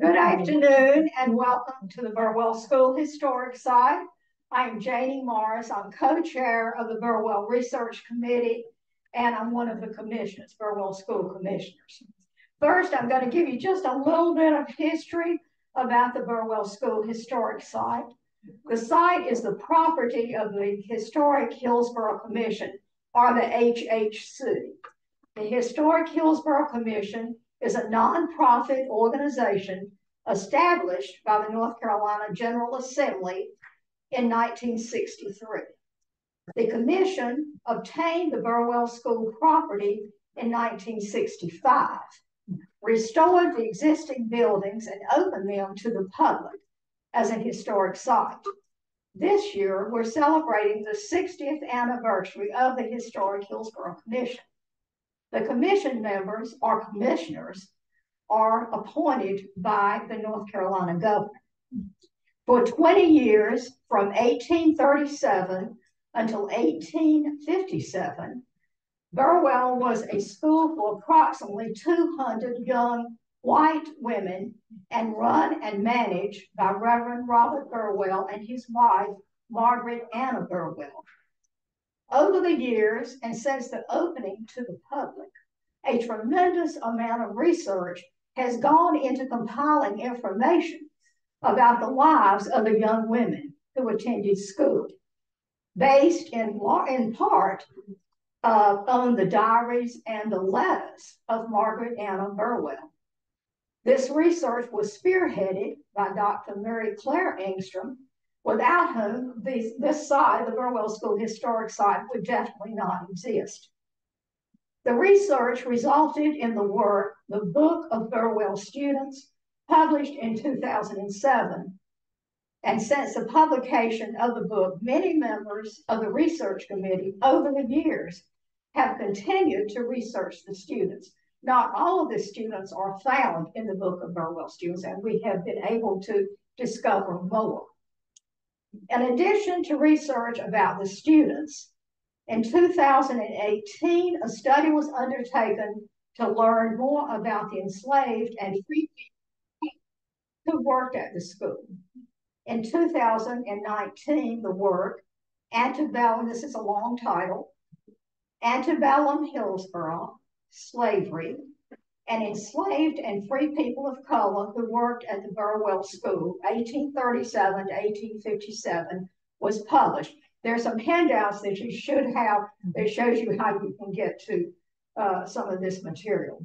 Good afternoon and welcome to the Burwell School Historic Site. I am Janie Morris. I'm co-chair of the Burwell Research Committee and I'm one of the commissioners, Burwell School Commissioners. First, I'm going to give you just a little bit of history about the Burwell School Historic Site. The site is the property of the Historic Hillsborough Commission, or the HHC. The Historic Hillsborough Commission is a nonprofit organization established by the North Carolina General Assembly in 1963. The commission obtained the Burwell School property in 1965, restored the existing buildings, and opened them to the public as an historic site. This year, we're celebrating the 60th anniversary of the Historic Hillsborough Commission. The commission members or commissioners are appointed by the North Carolina governor. For 20 years, from 1837 until 1857, Burwell was a school for approximately 200 young white women and run and managed by Reverend Robert Burwell and his wife, Margaret Anna Burwell. Over the years and since the opening to the public, a tremendous amount of research has gone into compiling information about the lives of the young women who attended school, based in, in part uh, on the diaries and the letters of Margaret Anna Burwell. This research was spearheaded by Dr. Mary Claire Engstrom, without whom this, site, the Burwell School Historic Site, would definitely not exist. The research resulted in the work, The Book of Burwell Students, published in 2007. And since the publication of the book, many members of the research committee over the years have continued to research the students not all of the students are found in the book of Burwell students, and we have been able to discover more. In addition to research about the students, in 2018, a study was undertaken to learn more about the enslaved and free people who worked at the school. In 2019, the work, Antebellum, this is a long title, Antebellum Hillsborough, slavery, and enslaved and free people of color who worked at the Burwell School, 1837 to 1857, was published. There's some handouts that you should have that shows you how you can get to uh, some of this material.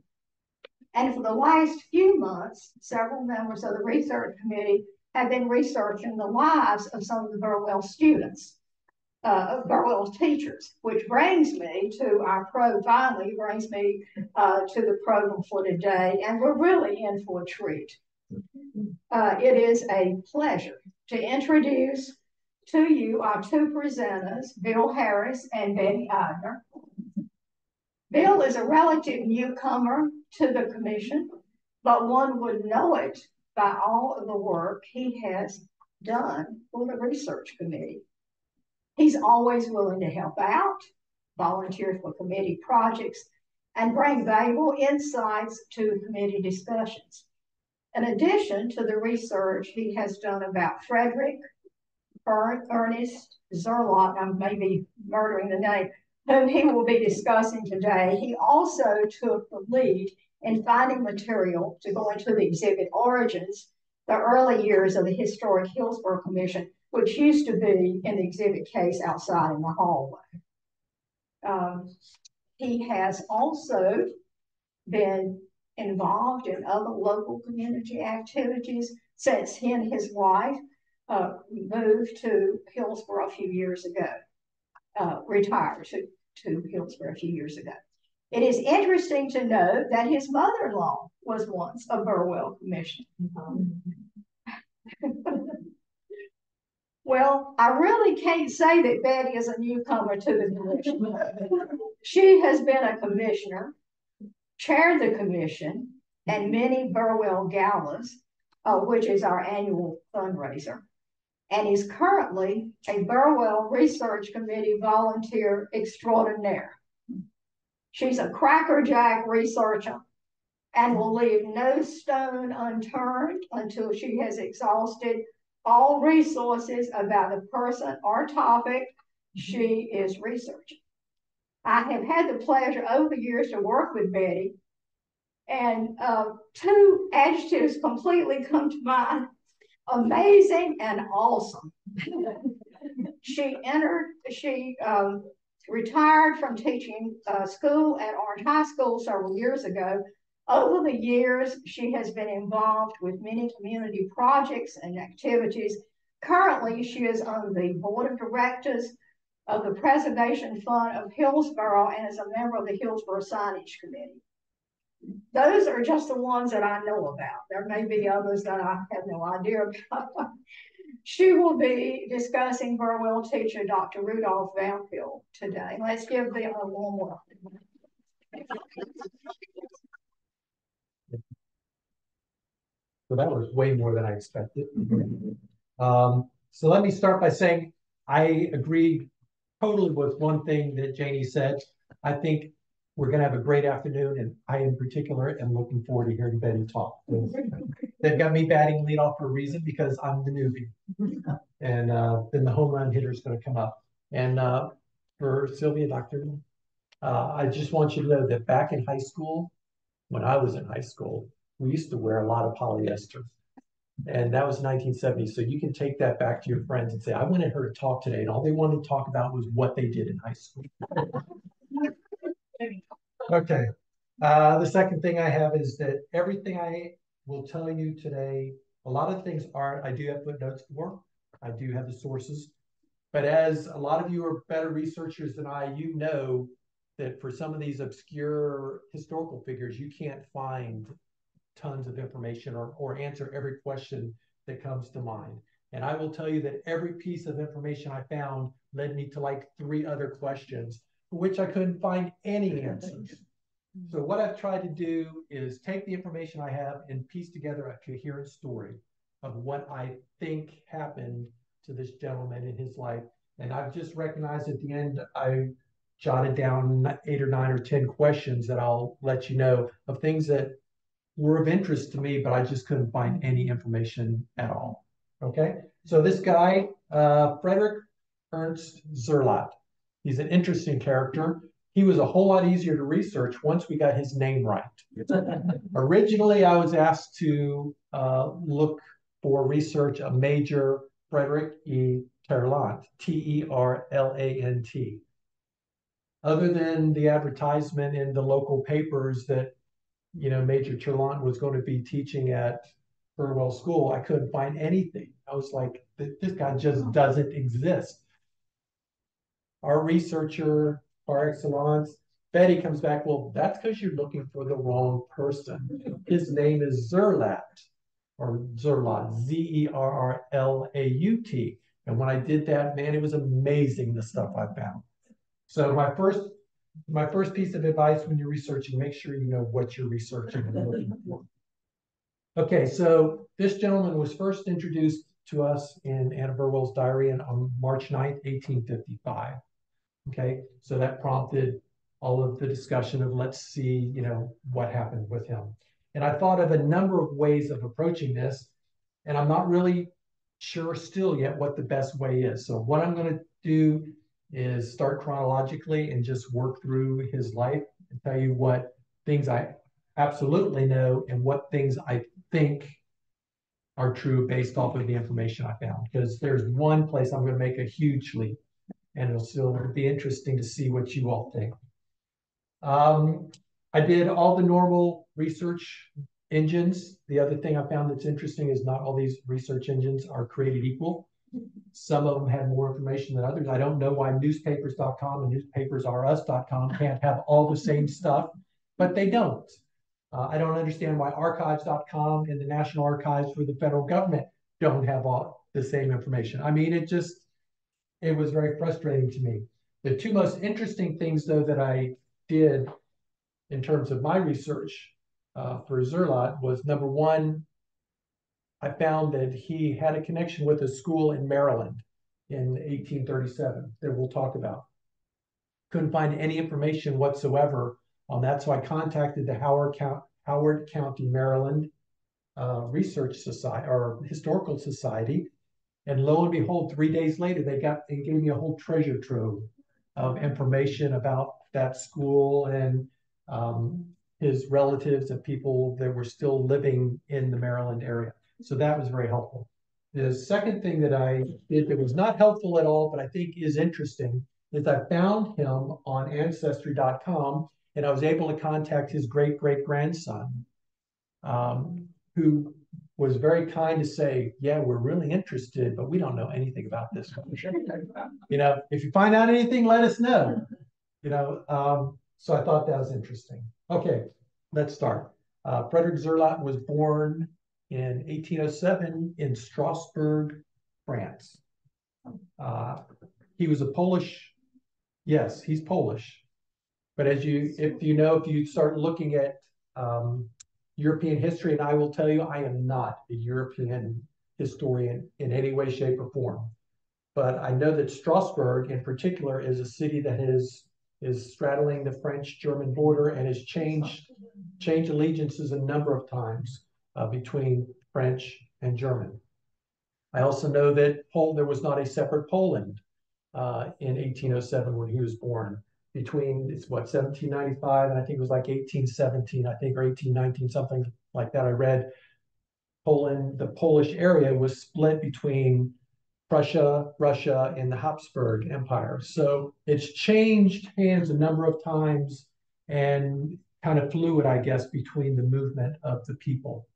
And for the last few months, several members of the research committee have been researching the lives of some of the Burwell students uh, Burwell's teachers, which brings me to our pro, finally brings me uh, to the program for today, and we're really in for a treat. Uh, it is a pleasure to introduce to you our two presenters, Bill Harris and Betty Eidenier. Bill is a relative newcomer to the commission, but one would know it by all of the work he has done for the research committee. He's always willing to help out, volunteer for committee projects, and bring valuable insights to committee discussions. In addition to the research he has done about Frederick Ernest Zerlot, I may be murdering the name, whom he will be discussing today, he also took the lead in finding material to go into the exhibit Origins, the early years of the Historic Hillsborough Commission, which used to be in the exhibit case outside in the hallway. Um, he has also been involved in other local community activities since he and his wife uh, moved to Hillsborough a few years ago, uh, retired to, to Hillsborough a few years ago. It is interesting to note that his mother-in-law was once a Burwell commissioner. Well, I really can't say that Betty is a newcomer to the commission. she has been a commissioner, chaired the commission, and many Burwell galas, uh, which is our annual fundraiser. and is currently a Burwell Research Committee volunteer extraordinaire. She's a crackerjack researcher and will leave no stone unturned until she has exhausted all resources about the person or topic she is researching. I have had the pleasure over the years to work with Betty, and uh, two adjectives completely come to mind amazing and awesome. she entered, she um, retired from teaching uh, school at Orange High School several years ago. Over the years, she has been involved with many community projects and activities. Currently, she is on the board of directors of the Preservation Fund of Hillsborough and is a member of the Hillsborough Signage Committee. Those are just the ones that I know about. There may be others that I have no idea about. she will be discussing Burwell teacher Dr. Rudolph Vanfield today. Let's give them a warm welcome. So that was way more than I expected. Um, so let me start by saying I agree totally with one thing that Janie said. I think we're going to have a great afternoon, and I, in particular, am looking forward to hearing Betty talk. They've got me batting lead off for a reason because I'm the newbie, and uh, then the home run hitter is going to come up. And uh, for Sylvia, Doctor, uh, I just want you to know that back in high school, when I was in high school, we used to wear a lot of polyester. And that was 1970. So you can take that back to your friends and say, I wanted her to talk today. And all they wanted to talk about was what they did in high school. Okay. Uh, the second thing I have is that everything I will tell you today, a lot of things aren't, I do have footnotes for, I do have the sources. But as a lot of you are better researchers than I, you know that for some of these obscure historical figures, you can't find tons of information or, or answer every question that comes to mind. And I will tell you that every piece of information I found led me to like three other questions for which I couldn't find any answers. Mm-hmm. So what I've tried to do is take the information I have and piece together a coherent story of what I think happened to this gentleman in his life. And I've just recognized at the end, I jotted down eight or nine or 10 questions that I'll let you know of things that were of interest to me, but I just couldn't find any information at all. Okay, so this guy, uh, Frederick Ernst Zerlatt, he's an interesting character. He was a whole lot easier to research once we got his name right. Originally, I was asked to uh, look for research a major Frederick E. Terlant, T E R L A N T. Other than the advertisement in the local papers that you know, Major Terlant was going to be teaching at Burwell School, I couldn't find anything. I was like, this guy just doesn't exist. Our researcher par excellence, Betty comes back, well, that's because you're looking for the wrong person. His name is Zerlatt or Zerlatt, Z-E-R-R-L-A-U-T. And when I did that, man, it was amazing the stuff I found. So my first my first piece of advice when you're researching, make sure you know what you're researching and looking for. Okay, so this gentleman was first introduced to us in Anna Burwell's diary on March 9th, 1855. Okay, so that prompted all of the discussion of let's see, you know, what happened with him. And I thought of a number of ways of approaching this, and I'm not really sure still yet what the best way is. So what I'm going to do is start chronologically and just work through his life and tell you what things I absolutely know and what things I think are true based off of the information I found. Because there's one place I'm going to make a huge leap, and it'll still be interesting to see what you all think. Um, I did all the normal research engines. The other thing I found that's interesting is not all these research engines are created equal. Some of them have more information than others. I don't know why newspapers.com and newspapersrus.com can't have all the same stuff, but they don't. Uh, I don't understand why archives.com and the National Archives for the federal government don't have all the same information. I mean, it just, it was very frustrating to me. The two most interesting things, though, that I did in terms of my research uh, for Zerlatt was number one, I found that he had a connection with a school in Maryland in 1837 that we'll talk about. Couldn't find any information whatsoever on that, so I contacted the Howard, Howard County, Maryland uh, Research Society or Historical Society, and lo and behold, three days later, they got they gave me a whole treasure trove of information about that school and um, his relatives and people that were still living in the Maryland area. So that was very helpful. The second thing that I did that was not helpful at all, but I think is interesting, is I found him on Ancestry.com and I was able to contact his great great grandson, um, who was very kind to say, Yeah, we're really interested, but we don't know anything about this. you know, if you find out anything, let us know. You know, um, so I thought that was interesting. Okay, let's start. Uh, Frederick Zerlot was born in 1807 in Strasbourg, France. Uh, he was a Polish, yes, he's Polish. But as you, if you know, if you start looking at um, European history, and I will tell you, I am not a European historian in any way, shape, or form. But I know that Strasbourg, in particular, is a city that is is straddling the French-German border and has changed changed allegiances a number of times uh, between French and German. I also know that Pol- there was not a separate Poland uh, in 1807 when he was born. Between it's what 1795 and I think it was like 1817, I think, or 1819, something like that. I read Poland, the Polish area was split between Prussia, Russia, and the Habsburg Empire. So it's changed hands a number of times and kind of fluid, I guess, between the movement of the people.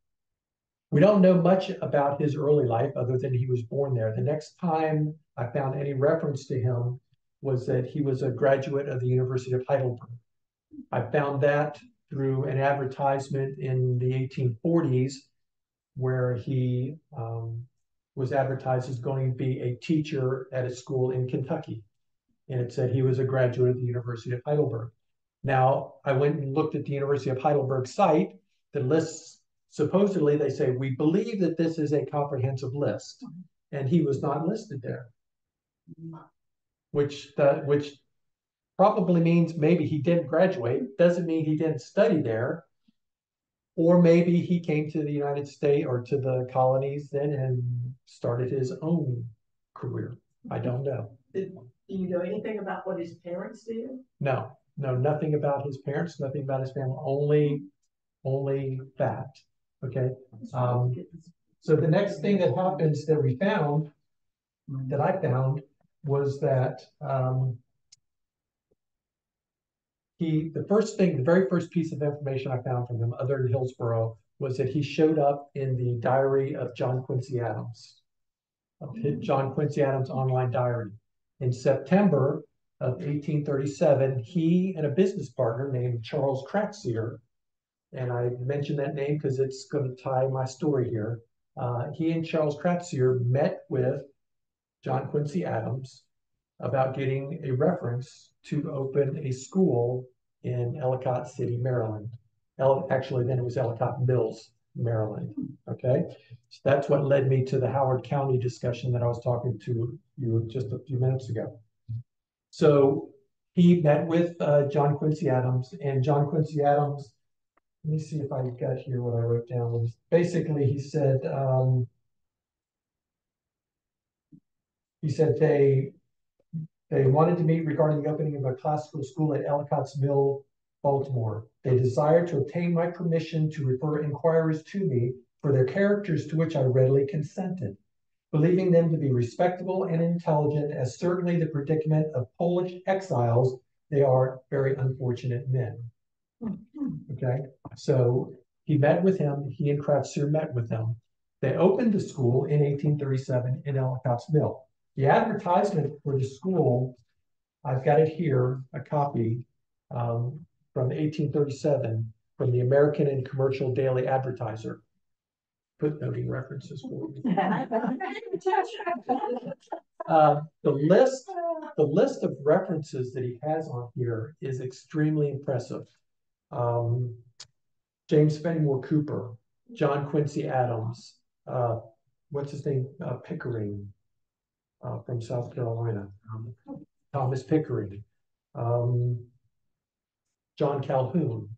We don't know much about his early life other than he was born there. The next time I found any reference to him was that he was a graduate of the University of Heidelberg. I found that through an advertisement in the 1840s where he um, was advertised as going to be a teacher at a school in Kentucky. And it said he was a graduate of the University of Heidelberg. Now, I went and looked at the University of Heidelberg site that lists supposedly they say we believe that this is a comprehensive list. Mm-hmm. And he was not listed there. Which that which probably means maybe he didn't graduate. Doesn't mean he didn't study there. Or maybe he came to the united states or to the colonies then and started his own career. I don't know. Did, do you know anything about what his parents did? no. No nothing about his parents nothing about his family. Only only that Okay. Um, so the next thing that happens that we found, that I found, was that um, he, the first thing, the very first piece of information I found from him, other than Hillsborough, was that he showed up in the diary of John Quincy Adams, of John Quincy Adams' online diary. In September of 1837, he and a business partner named Charles Kraitsir and I mentioned that name because it's going to tie my story here. Uh, he and Charles Kraitsir met with John Quincy Adams about getting a reference to open a school in Ellicott City, Maryland. El- actually, then it was Ellicott Mills, Maryland. Okay, so that's what led me to the Howard County discussion that I was talking to you just a few minutes ago. So he met with uh, John Quincy Adams, and John Quincy Adams let me see if I got here what I wrote down basically he said um, he said they they wanted to meet regarding the opening of a classical school at Ellicott's Mill, Baltimore. They desired to obtain my permission to refer inquirers to me for their characters to which I readily consented, believing them to be respectable and intelligent, as certainly the predicament of Polish exiles, they are very unfortunate men. Okay, so he met with him. He and Kraitsir met with them. They opened the school in 1837 in Ellicott's Mill. The advertisement for the school, I've got it here, a copy um, from 1837 from the American and Commercial Daily Advertiser. Footnoting references for you. Uh, the list, the list of references that he has on here is extremely impressive um, James Fenimore Cooper, John Quincy Adams, uh, what's his name, uh, Pickering, uh, from South Carolina, um, Thomas Pickering, um, John Calhoun.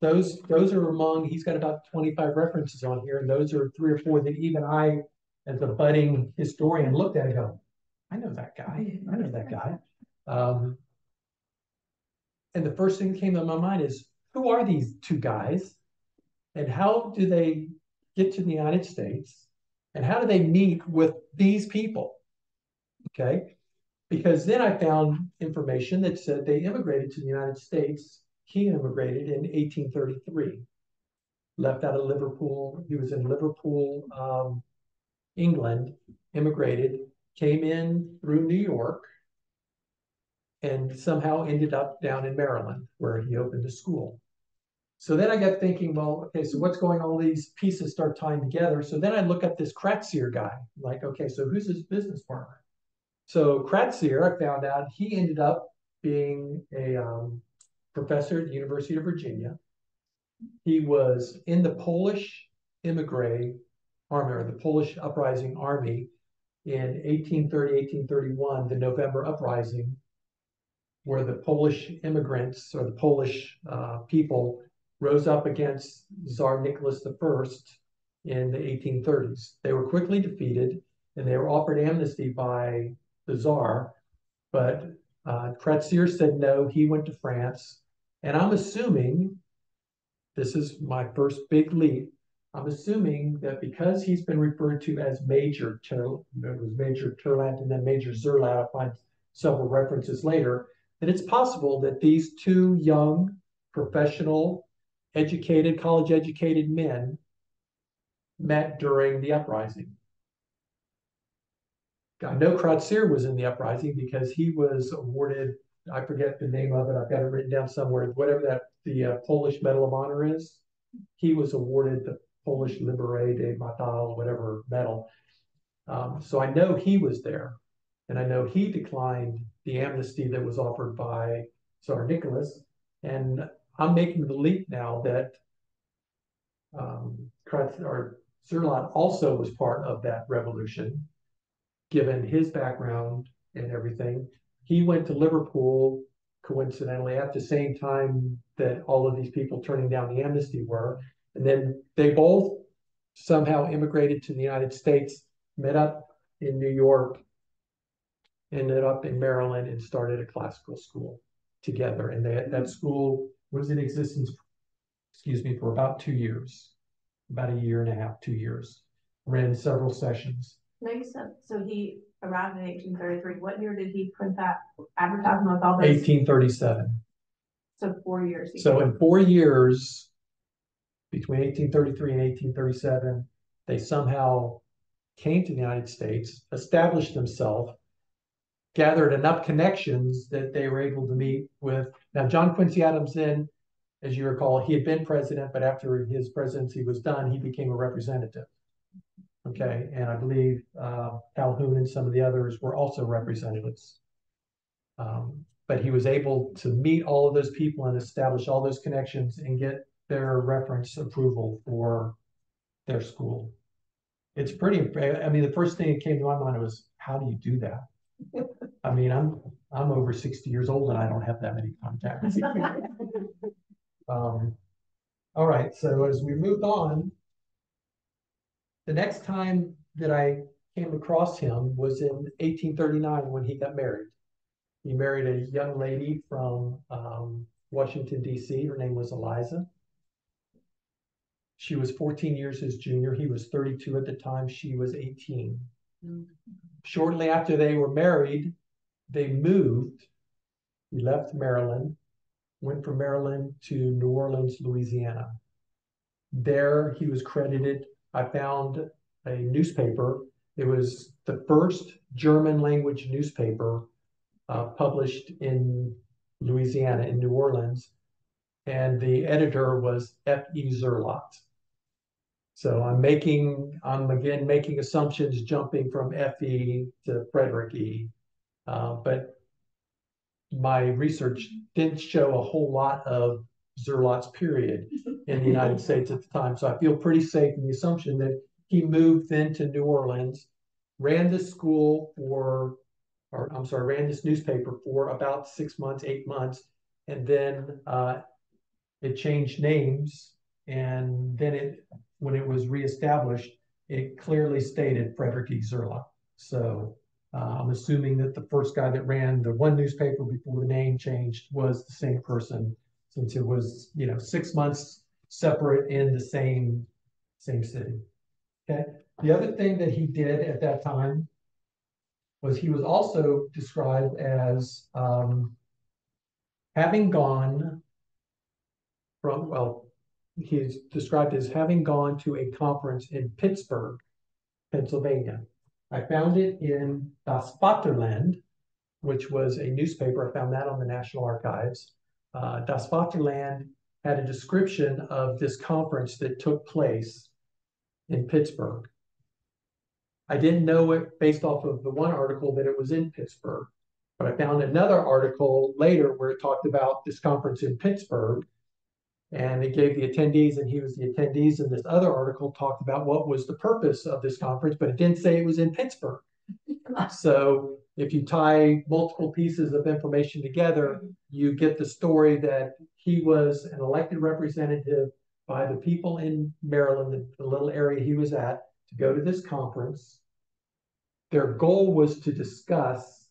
Those, those are among, he's got about twenty-five references on here, and those are three or four that even I, as a budding historian, looked at and go, I know that guy, I know that guy. Um, and the first thing that came to my mind is, who are these two guys? And how do they get to the United States? And how do they meet with these people? Okay. Because then I found information that said they immigrated to the United States. He immigrated in 1833, left out of Liverpool. He was in Liverpool, um, England, immigrated, came in through New York, and somehow ended up down in Maryland where he opened a school. So then I got thinking, well, okay, so what's going on? All these pieces start tying together. So then I look at this Kraitsir guy, like, okay, so who's his business partner? So Kraitsir, I found out he ended up being a um, professor at the University of Virginia. He was in the Polish immigrant army or the Polish uprising army in 1830, 1831, the November uprising, where the Polish immigrants or the Polish uh, people rose up against Tsar Nicholas I in the 1830s. They were quickly defeated and they were offered amnesty by the Tsar, but uh, Kraitsir said no, he went to France. And I'm assuming, this is my first big leap, I'm assuming that because he's been referred to as Major Ter, it was Major Turlant and then Major Zerlat, I'll find several references later, that it's possible that these two young, professional, educated, college educated men met during the uprising. I know Kraitsir was in the uprising because he was awarded, I forget the name of it, I've got it written down somewhere, whatever that the uh, Polish Medal of Honor is. He was awarded the Polish Libere de Metal, whatever medal. Um, so I know he was there. And I know he declined the amnesty that was offered by Tsar Nicholas. And I'm making the leap now that um, or Zerlat also was part of that revolution, given his background and everything. He went to Liverpool, coincidentally, at the same time that all of these people turning down the amnesty were. And then they both somehow immigrated to the United States, met up in New York, ended up in Maryland, and started a classical school together. And they, that school was in existence, excuse me, for about two years, about a year and a half, two years. Ran several sessions. You said, so he arrived in eighteen thirty-three. What year did he print that advertisement with all those? 1837. So four years. So in four years, between 1833 and 1837, they somehow came to the United States, established themselves, gathered enough connections that they were able to meet with. Now, John Quincy Adams, then, as you recall, he had been president, but after his presidency was done, he became a representative. Okay, and I believe uh, Calhoun and some of the others were also representatives. Um, but he was able to meet all of those people and establish all those connections and get their reference approval for their school. It's pretty, I mean, the first thing that came to my mind was, how do you do that? I mean, I'm, I'm over sixty years old and I don't have that many contacts. Um, all right, so as we moved on, the next time that I came across him was in eighteen thirty-nine when he got married. He married a young lady from, um, Washington DC. Her name was Eliza. She was fourteen years his junior. He was thirty-two at the time. She was eighteen. Shortly after they were married, they moved. He left Maryland, went from Maryland to New Orleans, Louisiana. There he was credited. I found a newspaper. It was the first German language newspaper uh, published in Louisiana, in New Orleans. And the editor was F.E. Zerlot. So I'm making, I'm again making assumptions jumping from FE to Frederick E. Uh, but my research didn't show a whole lot of Zerlots period in the United States at the time. So I feel pretty safe in the assumption that he moved then to New Orleans, ran this school for, or I'm sorry, ran this newspaper for about six months, eight months, and then uh, it changed names. And then it, when it was reestablished, it clearly stated Frederick E. Zerlot. So uh, I'm assuming that the first guy that ran the one newspaper before the name changed was the same person, since it was, you know, six months separate in the same same city. Okay. The other thing that he did at that time was he was also described as um, having gone from, well, he's described as having gone to a conference in Pittsburgh, Pennsylvania. I found it in Das Vaterland, which was a newspaper. I found that on the National Archives. Uh, das Vaterland had a description of this conference that took place in Pittsburgh. I didn't know it based off of the one article that it was in Pittsburgh, but I found another article later where it talked about this conference in Pittsburgh and it gave the attendees and he was the attendees and this other article talked about what was the purpose of this conference but it didn't say it was in pittsburgh. So if you tie multiple pieces of information together you get the story that he was an elected representative by the people in maryland the, the little area he was at to go to this conference. Their goal was to discuss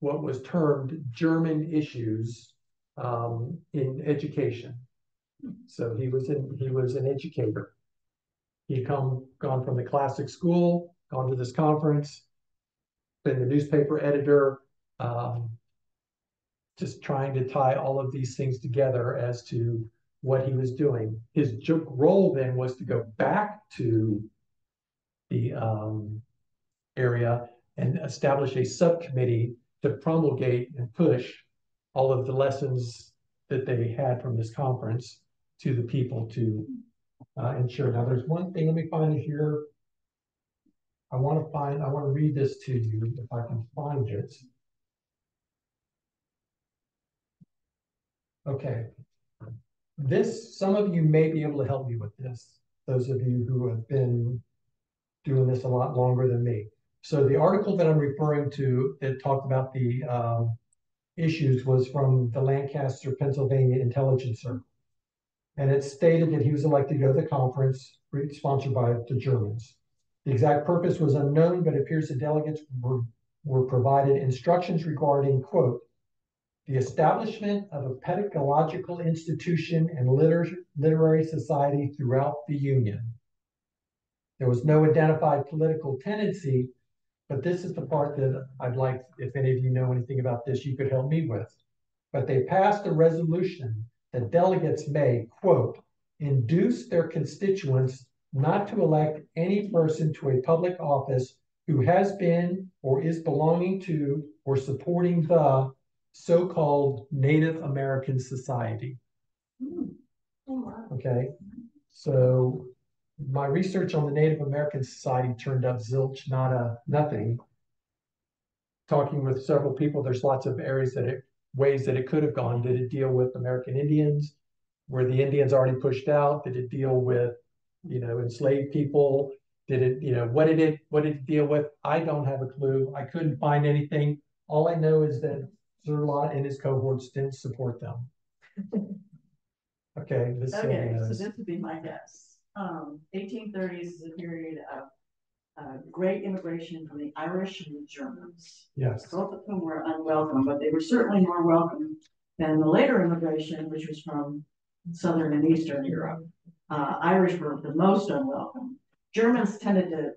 what was termed german issues um, in education. So he was in he was an educator. He'd come gone from the classic school, gone to this conference, been the newspaper editor, um, just trying to tie all of these things together as to what he was doing. His role then was to go back to the um, area and establish a subcommittee to promulgate and push all of the lessons that they had from this conference to the people to uh, ensure. Now, there's one thing, let me find it here. I want to find, I want to read this to you if I can find it. Okay. This, some of you may be able to help me with this. Those of you who have been doing this a lot longer than me. So the article that I'm referring to, that talked about the um, issues was from the Lancaster, Pennsylvania Intelligence Intelligencer. And it stated that he was elected to go to the conference sponsored by the Germans. The exact purpose was unknown, but it appears the delegates were, were provided instructions regarding, quote, the establishment of a pedagogical institution and liter literary society throughout the Union. There was no identified political tendency, but this is the part that I'd like, if any of you know anything about this, you could help me with. But they passed a resolution that delegates may, quote, induce their constituents not to elect any person to a public office who has been or is belonging to or supporting the so-called Native American Society. Hmm. Oh, Okay, so my research on the Native American Society turned up zilch, not a nothing. Talking with several people, there's lots of areas that it ways that it could have gone. Did it deal with American Indians? Were the Indians already pushed out? Did it deal with, you know, enslaved people? Did it, you know, what did it what did it deal with? I don't have a clue. I couldn't find anything. All I know is that Zerlot and his cohorts didn't support them. Okay, this Okay, so this would be my guess um, 1830s is a period of uh, great immigration from the Irish and the Germans. Yes. Both of whom were unwelcome, but they were certainly more welcome than the later immigration, which was from Southern and Eastern Europe. Uh, Irish were the most unwelcome. Germans tended to,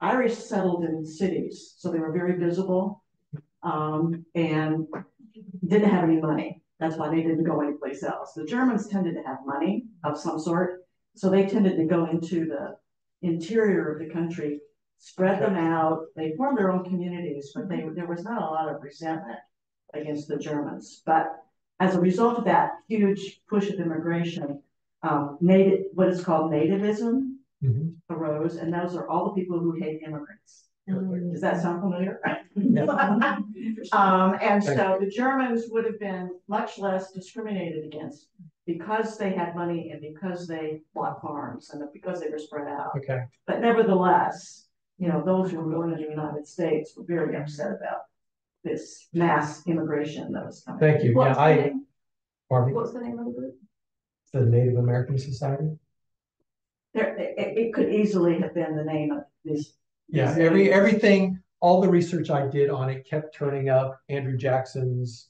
Irish settled in cities, so they were very visible um, and didn't have any money. That's why they didn't go anyplace else. The Germans tended to have money of some sort, so they tended to go into the interior of the country, spread them out. They formed their own communities, but they, there was not a lot of resentment against the Germans. But as a result of that huge push of immigration, um, native, what is called nativism mm -hmm. arose, and those are all the people who hate immigrants. Does that sound familiar? Yeah. Um, and so the Germans would have been much less discriminated against because they had money and because they bought farms and because they were spread out. Okay, But nevertheless, you know, those who were born in the United States were very upset about this mass immigration that was coming. thank you. Yeah, What's the I, name? Barbie, What's the name of the group? the Native American Society. There, it, it could easily have been the name of this. Yeah, every, everything, all the research I did on it kept turning up Andrew Jackson's,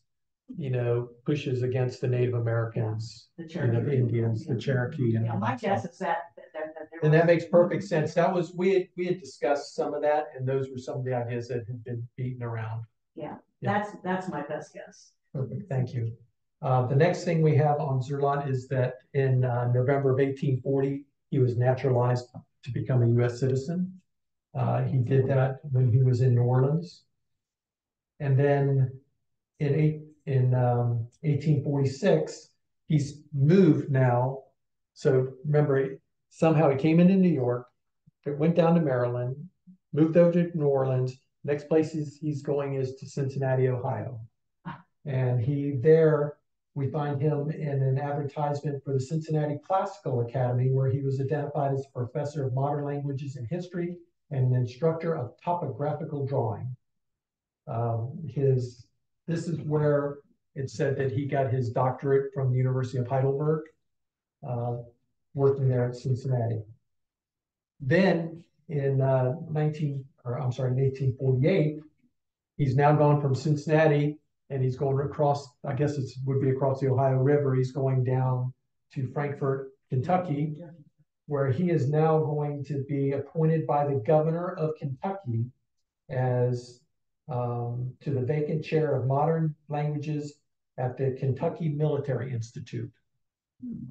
you know, pushes against the Native Americans, The you know, the Cherokee. Indians, the Cherokee and Yeah, all my that guess stuff. is that, that, that there And that was- makes perfect sense. That was, we had, we had discussed some of that and those were some of the ideas that had been beaten around. Yeah. That's, that's my best guess. Perfect, thank you. Uh, the next thing we have on Zerlot is that in, uh, November of eighteen forty, he was naturalized to become a US citizen. Uh, he did that when he was in New Orleans. And then in eight, in, um, eighteen forty-six, he's moved now. So remember, somehow he came into New York, it went down to Maryland, moved over to New Orleans. Next place he's, he's going is to Cincinnati, Ohio. And he there, we find him in an advertisement for the Cincinnati Classical Academy, where he was identified as a professor of modern languages and history and an instructor of topographical drawing. Um, his, this is where it said that he got his doctorate from the University of Heidelberg, uh, working there at Cincinnati. Then in uh, 19, or I'm sorry, in 1848, he's now gone from Cincinnati and he's going across, I guess it would be across the Ohio River. He's going down to Frankfort, Kentucky, where he is now going to be appointed by the governor of Kentucky as um, to the vacant chair of modern languages at the Kentucky Military Institute.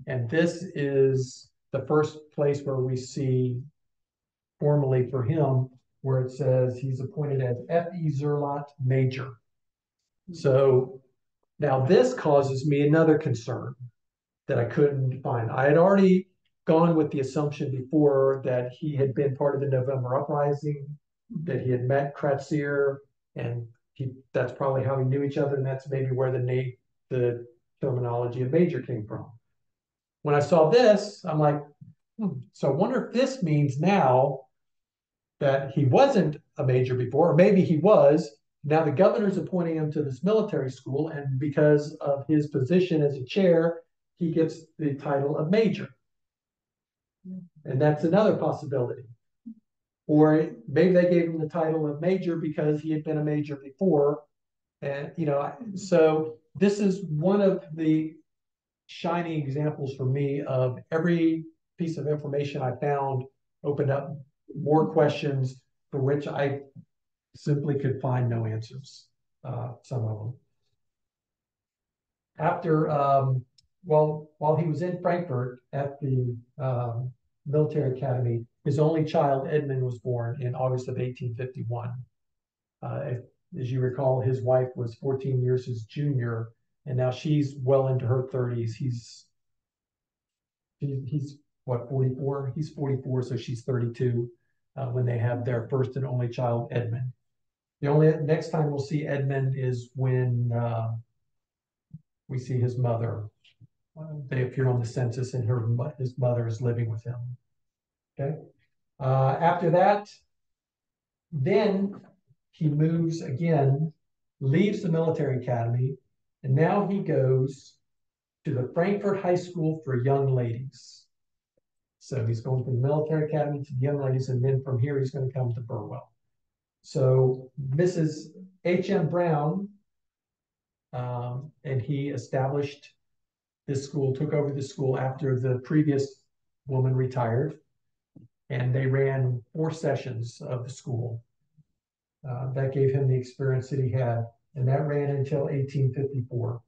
And this is the first place where we see formally for him, where it says he's appointed as F.E. Zerlot Major. So now this causes me another concern that I couldn't find. I had already gone with the assumption before that he had been part of the November uprising, that he had met Kraitsir, and he that's probably how we knew each other, and that's maybe where the name the terminology of major came from. When I saw this, I'm like, hmm, so I wonder if this means now that he wasn't a major before, or maybe he was. Now the governor's appointing him to this military school, and because of his position as a chair, he gets the title of major. And that's another possibility. Or maybe they gave him the title of major because he had been a major before. And, you know, so this is one of the shining examples for me of every piece of information I found opened up more questions for which I simply could find no answers, uh, some of them. After, um, well, while he was in Frankfort at the, um, military academy, his only child, Edmund, was born in August of eighteen fifty-one. Uh, if- as you recall, his wife was fourteen years his junior, and now she's well into her thirties. He's he, he's what, forty-four? He's forty-four, so she's thirty-two, uh, when they have their first and only child, Edmund. The only, next time we'll see Edmund is when, uh, we see his mother. They appear on the census and her, his mother is living with him. Okay, uh, after that, then he moves again, leaves the military academy, and now he goes to the Frankfort High School for Young Ladies. So he's going from the military academy to the young ladies, and then from here he's going to come to Burwell. So Mrs. H. M. Brown, um, and he established this school, took over the school after the previous woman retired. And they ran four sessions of the school. Uh, that gave him the experience that he had, and that ran until eighteen fifty-four.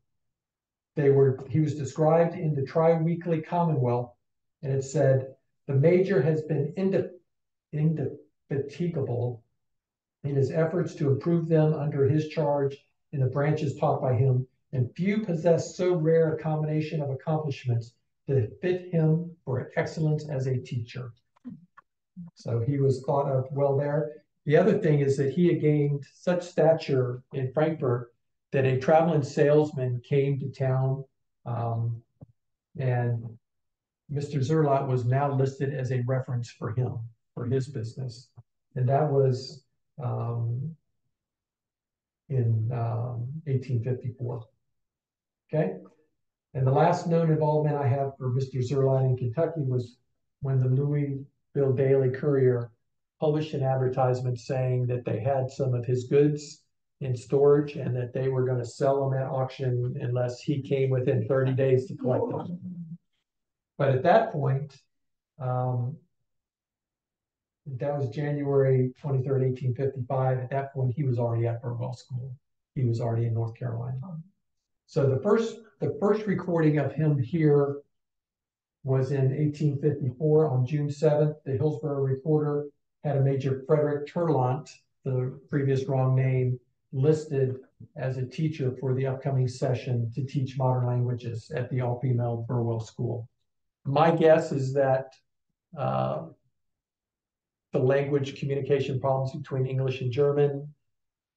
They were, he was described in the Tri-Weekly Commonwealth, and it said, the major has been inde- indefatigable in his efforts to improve them under his charge in the branches taught by him, and few possess so rare a combination of accomplishments that fit him for excellence as a teacher. So he was thought of well there. the other thing is that he had gained such stature in Frankfort that a traveling salesman came to town. Um, and Mr. Zerlot was now listed as a reference for him, for his business. And that was, um, in, um, eighteen fifty-four. Okay? And the last known involvement I have for Mr. Zerline in Kentucky was when the Louisville Daily Courier published an advertisement saying that they had some of his goods in storage and that they were gonna sell them at auction unless he came within thirty days to collect them. But at that point, um, that was January twenty-third, eighteen fifty-five. At that point, he was already at Burwell School. He was already in North Carolina. So the first, the first recording of him here was in eighteen fifty-four on June seventh. The Hillsborough Reporter had a Major Frederick Turlant, the previous wrong name, listed as a teacher for the upcoming session to teach modern languages at the all-female Burwell School. My guess is that uh, the language communication problems between English and German,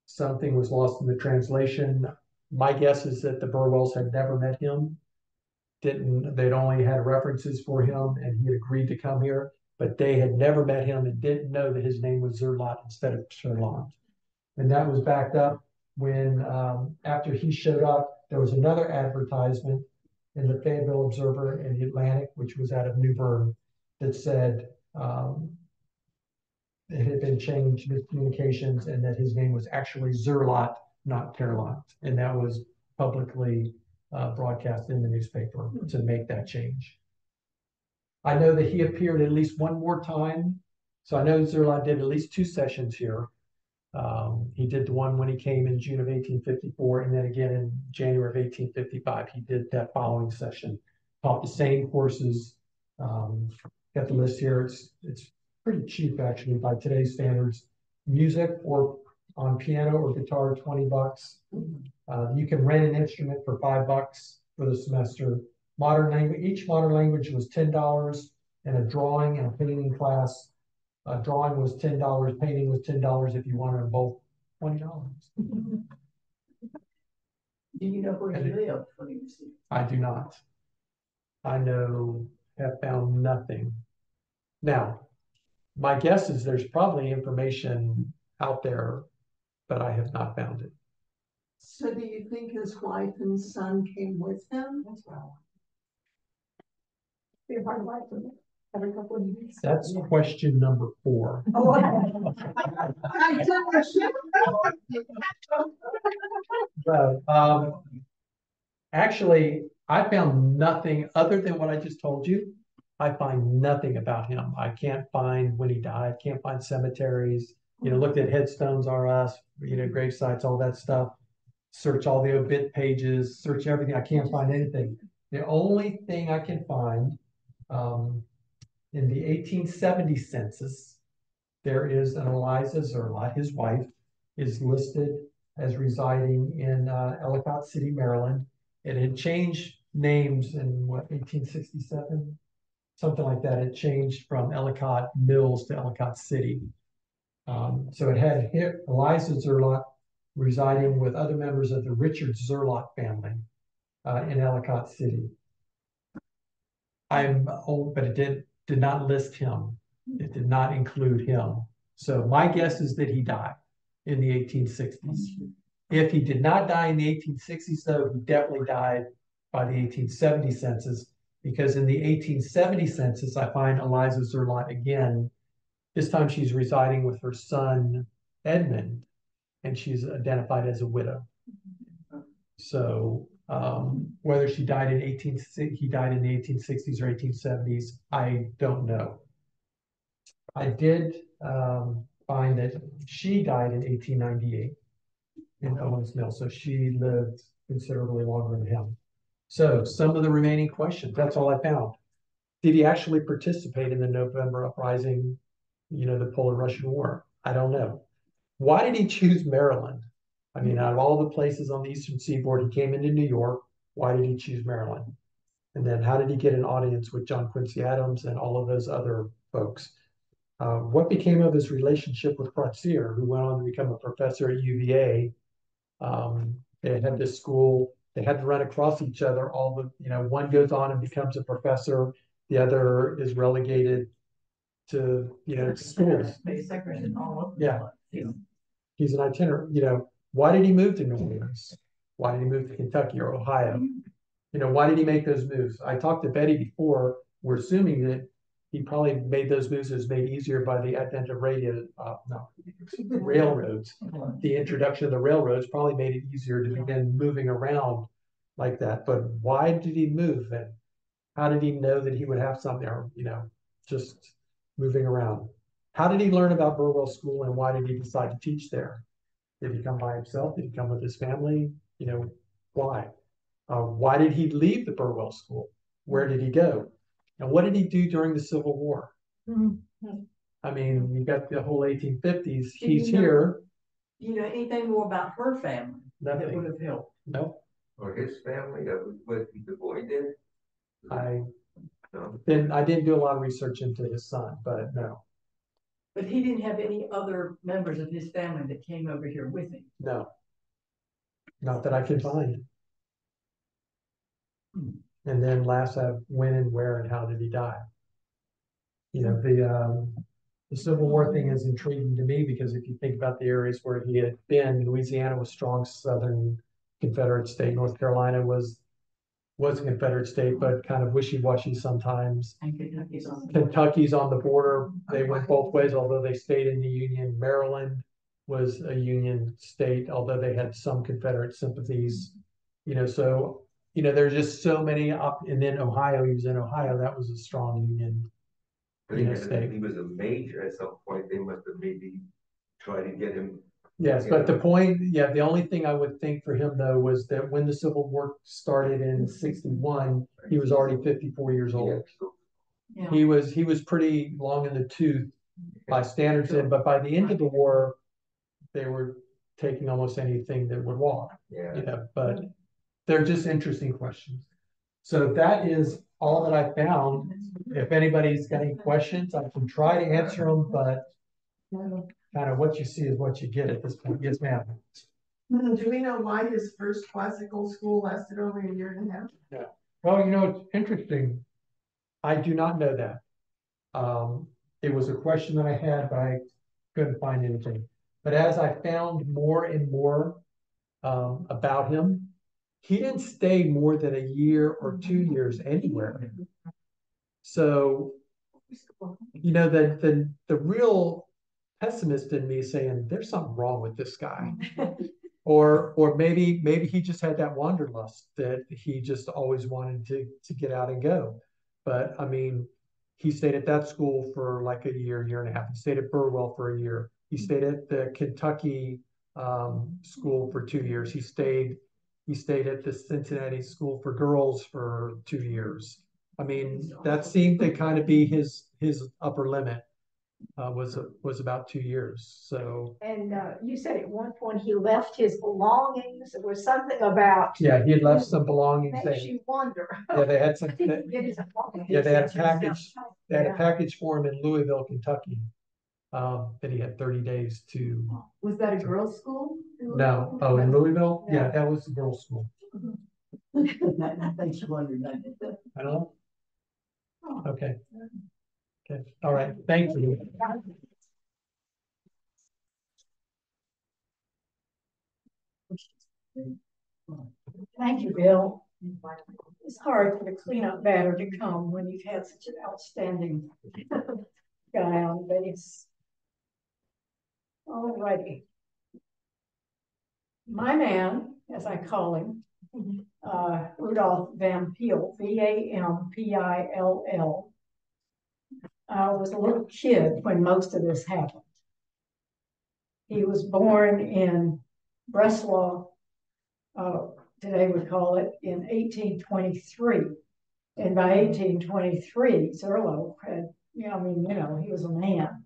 something was lost in the translation. My guess is that the Burwells had never met him. Didn't, they'd only had references for him and he had agreed to come here, but they had never met him and didn't know that his name was Zerlot instead of Sherlot. And that was backed up when, um, after he showed up, there was another advertisement in the Fayetteville Observer and the Atlantic, which was out of New Bern, that said, um, it had been changed miscommunications and that his name was actually Zerlot, not Terlot. And that was publicly uh, broadcast in the newspaper to make that change. I know that he appeared at least one more time. So I know Zerlot did at least two sessions here. Um, he did the one when he came in June of 1854, and then again in January of 1855. He did that following session, taught the same courses. Um, got the list here. It's it's pretty cheap actually by today's standards. Music or on piano or guitar, 20 bucks. Uh, you can rent an instrument for five bucks for the semester. Modern language, each modern language was $10 and a drawing and a painting class. Uh, drawing was $10, painting was $10 if you wanted them both $20. Do you know where And it- lived when he was here? I do not. I know, have found nothing. Now, my guess is there's probably information out there, but I have not found it. So do you think his wife and son came with him? Be a hard life, wouldn't? Every couple of years. That's question number four. Oh, I didn't um, actually, I found nothing other than what I just told you. I find nothing about him. I can't find when he died, can't find cemeteries, you know, looked at headstones RS, you know, grave sites, all that stuff. Search all the obit pages, search everything. I can't find anything. The only thing I can find, um, in the eighteen seventy census, there is an Eliza Zerlot, his wife, is listed as residing in uh, Ellicott City, Maryland. It had changed names in what, eighteen sixty-seven? Something like that. It changed from Ellicott Mills to Ellicott City. Um, so it had hi- Eliza Zerlot residing with other members of the Richard Zerlot family uh, in Ellicott City. I'm, oh, but it did, did not list him. It did not include him. So my guess is that he died in the eighteen sixties. If he did not die in the eighteen sixties, though, he definitely died by the eighteen seventy census. Because in the eighteen seventy census, I find Eliza Zerlot again. This time she's residing with her son Edmund, and she's identified as a widow. So, um, whether she died in eighteen, he died in the eighteen sixties or eighteen seventies, I don't know. I did, um, find that she died in eighteen ninety-eight in Owings Mill, so she lived considerably longer than him. So some of the remaining questions, that's all I found. Did he actually participate in the November uprising, you know, the Polish-Russian War? I don't know. Why did he choose Maryland? I mean, out of all the places on the eastern seaboard, he came into New York. Why did he choose Maryland? And then how did he get an audience with John Quincy Adams and all of those other folks? Uh, what became of his relationship with Clark who went on to become a professor at UVA? Um, they had this school, they had to run across each other. All the, you know, one goes on and becomes a professor, the other is relegated to, you know, schools. They separated all over. Yeah. Yeah. He's an itinerant, you know, why did he move to New Orleans? Why did he move to Kentucky or Ohio? You know, why did he make those moves? I talked to Betty before, we're assuming that he probably made those moves as made easier by the advent of radio, uh, no, railroads. The introduction of the railroads probably made it easier to begin moving around like that. But why did he move and how did he know that he would have something, or, you know, just moving around? How did he learn about Burwell School and why did he decide to teach there? Did he come by himself? Did he come with his family? You know, why? Uh, why did he leave the Burwell School? Where did he go? And what did he do during the Civil War? I mean, you got the whole 1850s. He's you know- here. You know anything more about her family that would have helped? No, Or his family, uh, what the boy did? I No. didn't. I didn't do a lot of research into his son, but no, But he didn't have any other members of his family that came over here with him. no, not that I can find. And then last, I when and where and how did he die? You know, the um, the Civil War thing is intriguing to me because if you think about the areas where he had been, Louisiana was strong Southern Confederate state, North Carolina was was a Confederate state, but kind of wishy-washy sometimes. And Kentucky's on. Kentucky's on the border. They went both ways, although they stayed in the Union. Maryland was a Union state, although they had some Confederate sympathies. You know, so, you know, there's just so many up, and then Ohio, he was in Ohio, that was a strong Union. But he Yeah, had- state. he was a major at some point, they must have maybe tried to get him. Yes, but the point, yeah, the only thing I would think for him though was that when the Civil War started in sixty-one, he was already fifty-four years old. Yeah. He was, he was pretty long in the tooth by standards, and but by the end of the war, they were taking almost anything that would walk, Yeah. you know, but they're just interesting questions. So that is all that I found. If anybody's got any questions, I can try to answer them, but kind of what you see is what you get at this point. Yes, ma'am. Do we know why his first classical school lasted over a year and a half? Yeah. Well, you know, it's interesting. I do not know that. Um, it was a question that I had, but I couldn't find anything. But as I found more and more um, about him, he didn't stay more than a year or two years anywhere. So, you know, the the the real pessimist in me saying there's something wrong with this guy. Or, or maybe, maybe he just had that wanderlust that he just always wanted to, to get out and go. But I mean, he stayed at that school for like a year, year and a half. He stayed at Burwell for a year. He stayed at the Kentucky um, school for two years. He stayed, he stayed at the Cincinnati School for Girls for two years. I mean, that seemed to kind of be his, his upper limit, uh, was, was about two years. So, And uh, you said at one point he left his belongings. There was something about yeah, he had left some belongings. makes They, you wonder. yeah, they had some, I think he did his belongings. Yeah, they had a package, they had a package for him in Louisville, Kentucky. Um, that he had thirty days to, Was that a girls' school? no, oh, in Louisville? Yeah, that was the girls' school. Thanks for wondering that. I don't know. Okay. Okay, all right, thank you. Thank you, Bill. It's hard for the cleanup batter to come when you've had such an outstanding guy on base. All righty. My man, as I call him, uh, Rudolph Vampill, V A M P I L L, uh, was a little kid when most of this happened. He was born in Breslau, uh, today we call it, in 1823. And by 1823, Zerlo had, you know, I mean, you know, he was a man.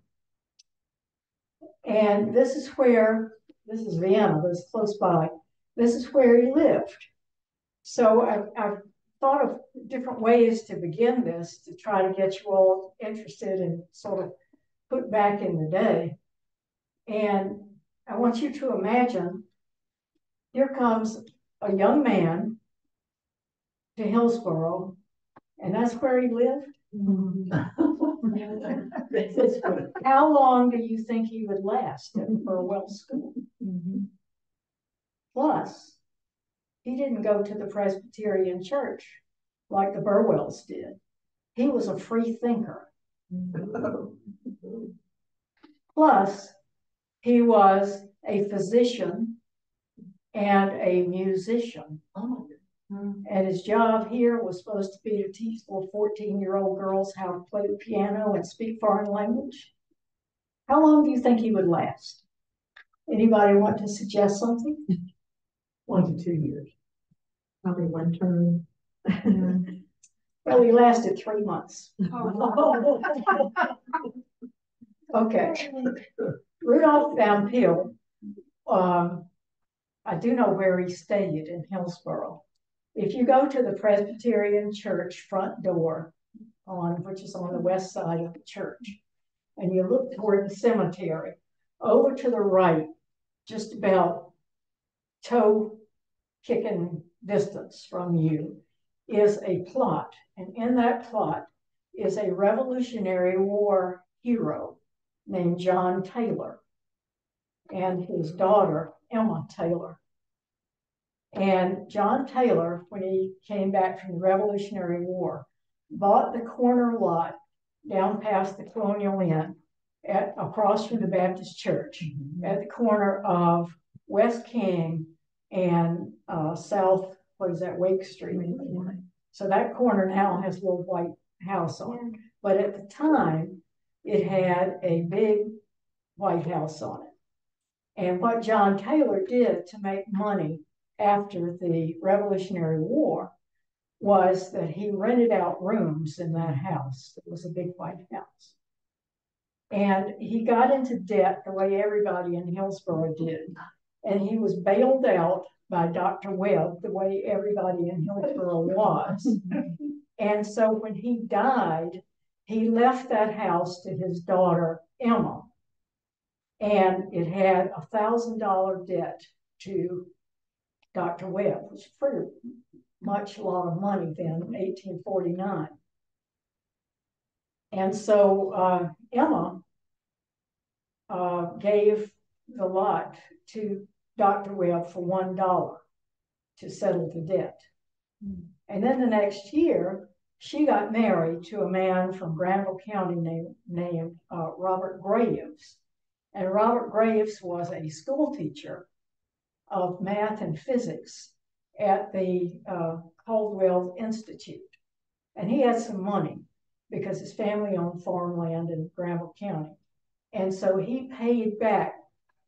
And this is where, this is Vienna, this is close by. This is where he lived. So I, I've thought of different ways to begin this to try to get you all interested and sort of put back in the day. And I want you to imagine, here comes a young man to Hillsborough, and that's where he lived. Mm-hmm. How long do you think he would last at Burwell School? Mm-hmm. Plus, he didn't go to the Presbyterian Church like the Burwells did. He was a free thinker. Plus, he was a physician and a musician. And his job here was supposed to be to teach little 14 year old girls how to play the piano and speak foreign language. How long do you think he would last? Anybody want to suggest something? One to two years. Probably one term. Well, he lasted three months. Okay. Rudolph Vampill, um, I do know where he stayed in Hillsboro. If you go to the Presbyterian Church front door on, which is on the west side of the church, and you look toward the cemetery, over to the right, just about toe kicking distance from you, is a plot. And in that plot is a Revolutionary War hero named John Taylor and his daughter, Emma Taylor. And John Taylor, when he came back from the Revolutionary War, bought the corner lot down past the Colonial Inn at across from the Baptist Church mm-hmm. at the corner of West King and uh, South, what is that, Wake Street? So that corner now has a little white house on it. But at the time, it had a big White House on it. And what John Taylor did to make money after the Revolutionary War was that he rented out rooms in that house. It was a big white house. And he got into debt the way everybody in Hillsborough did. And he was bailed out by Dr. Webb, the way everybody in Hillsboro was. and so when he died, he left that house to his daughter, Emma. And it had a thousand dollar debt to Dr. Webb, which was pretty much a lot of money then, 1849. And so uh, Emma uh, gave the lot to Dr. Webb for one dollar to settle the debt. And then the next year, she got married to a man from Granville County named, named uh, Robert Graves. And Robert Graves was a school teacher of math and physics at the uh, Caldwell Institute. And he had some money because his family owned farmland in Granville County. And so he paid back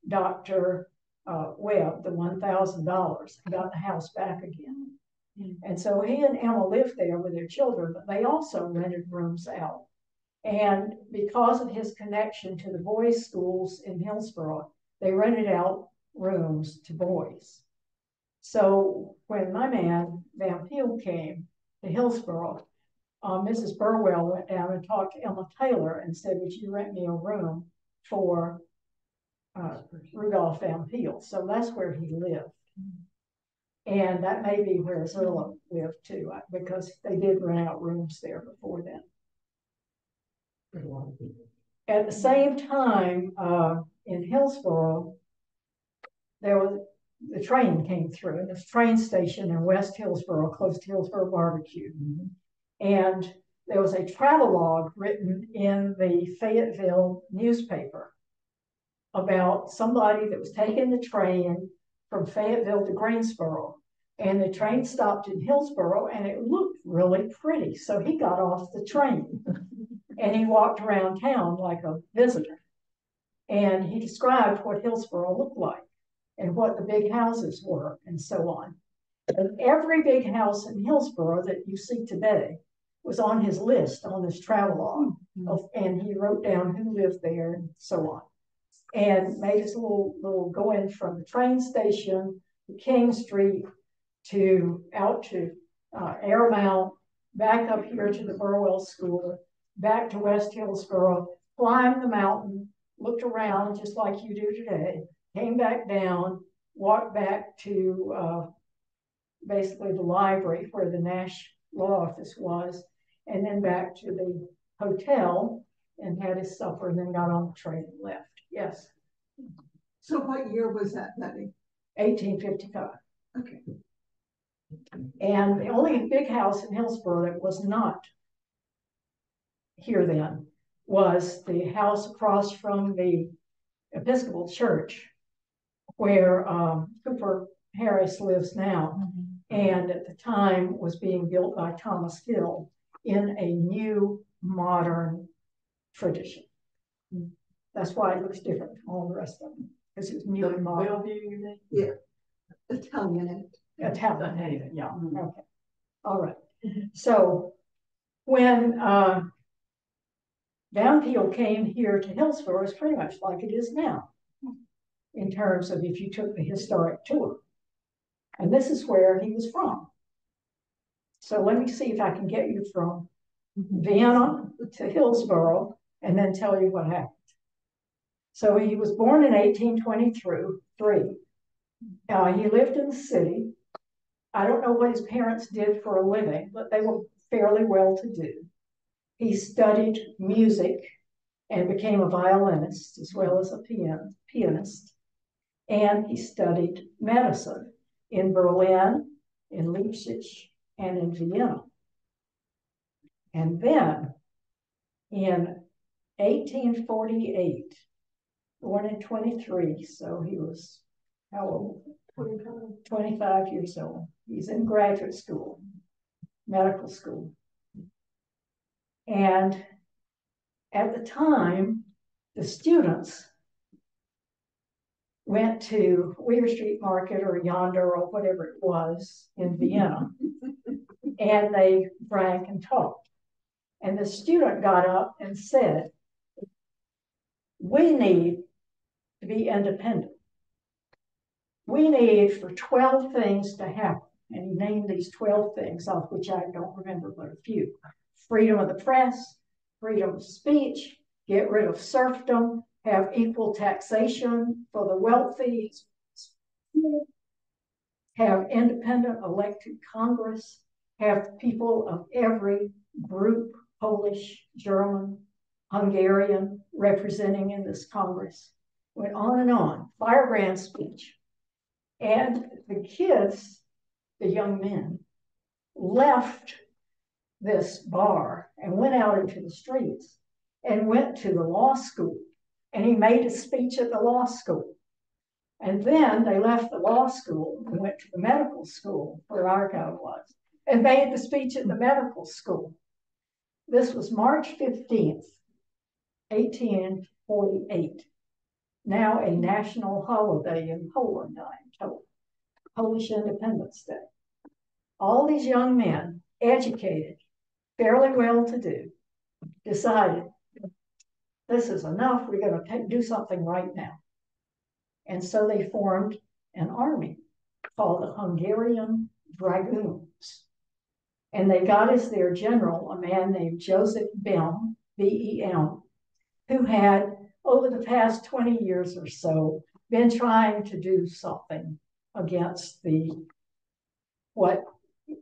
Dr. Uh, Webb the $1,000 and got the house back again. And so he and Emma lived there with their children, but they also rented rooms out. And because of his connection to the boys' schools in Hillsborough, they rented out rooms to boys. So when my man Vampill came to Hillsborough, uh, Mrs. Burwell went down and talked to Emma Taylor and said, Would you rent me a room for uh, Rudolph Vampill? So that's where he lived. And that may be where Zerla lived too, uh, because they did rent out rooms there before then. At the same time, uh, in Hillsboro, there was the train came through, and this train station in West Hillsboro, close to Hillsborough Barbecue. And there was a travelogue written in the Fayetteville newspaper about somebody that was taking the train from Fayetteville to Greensboro. And the train stopped in Hillsboro and it looked really pretty. So he got off the train and he walked around town like a visitor. And he described what Hillsboro looked like and what the big houses were and so on. And every big house in Hillsboro that you see today was on his list on this travelogue. Mm-hmm. Of, and he wrote down who lived there and so on. And made his little little going from the train station to King Street to out to uh, Ayr Mount, back up here to the Burwell School, back to West Hillsboro, climbed the mountain, looked around just like you do today, came back down, walked back to uh, basically the library where the Nash law office was, and then back to the hotel and had his supper and then got on the train and left. Yes, So what year was that, Betty? 1855. Okay. And the only big house in Hillsborough that was not here then was the house across from the Episcopal Church where um, Cooper Harris lives now. And at the time was being built by Thomas Hill in a new modern tradition. That's why it looks different from all the rest of them, because it was new and modern. Italian. Italian, yeah, okay. All right. So when uh, Vampill came here to Hillsborough, it's pretty much like it is now in terms of if you took the historic tour. And this is where he was from. So let me see if I can get you from Vienna to Hillsborough and then tell you what happened. So he was born in 1823. Uh, he lived in the city. I don't know what his parents did for a living, but they were fairly well to do. He studied music and became a violinist as well as a pian- pianist. And he studied medicine in Berlin, in Leipzig, and in Vienna. And then in 1848, born in 23, so he was how old? 25 years old. He's in graduate school, medical school. And at the time, the students went to Weaver Street Market or Yonder or whatever it was in Vienna, and they drank and talked. And the student got up and said, We need to be independent. We need for 12 things to happen. And he named these 12 things, of which I don't remember but a few freedom of the press, freedom of speech, get rid of serfdom, have equal taxation for the wealthy, have independent elected Congress, have people of every group, Polish, German, Hungarian, representing in this Congress. Went on and on, firebrand speech. And the kids, the young men, left this bar and went out into the streets and went to the law school. And he made a speech at the law school. And then they left the law school and went to the medical school where Argyle was and made the speech at the medical school. This was March 15th, 1848. Now a national holiday in Poland, I'm told. Polish Independence Day. All these young men, educated, fairly well to do, decided this is enough. We're going to do something right now. And so they formed an army called the Hungarian Dragoons. And they got as their general a man named Joseph Bem, B E M, who had, over the past 20 years or so, been trying to do something against the what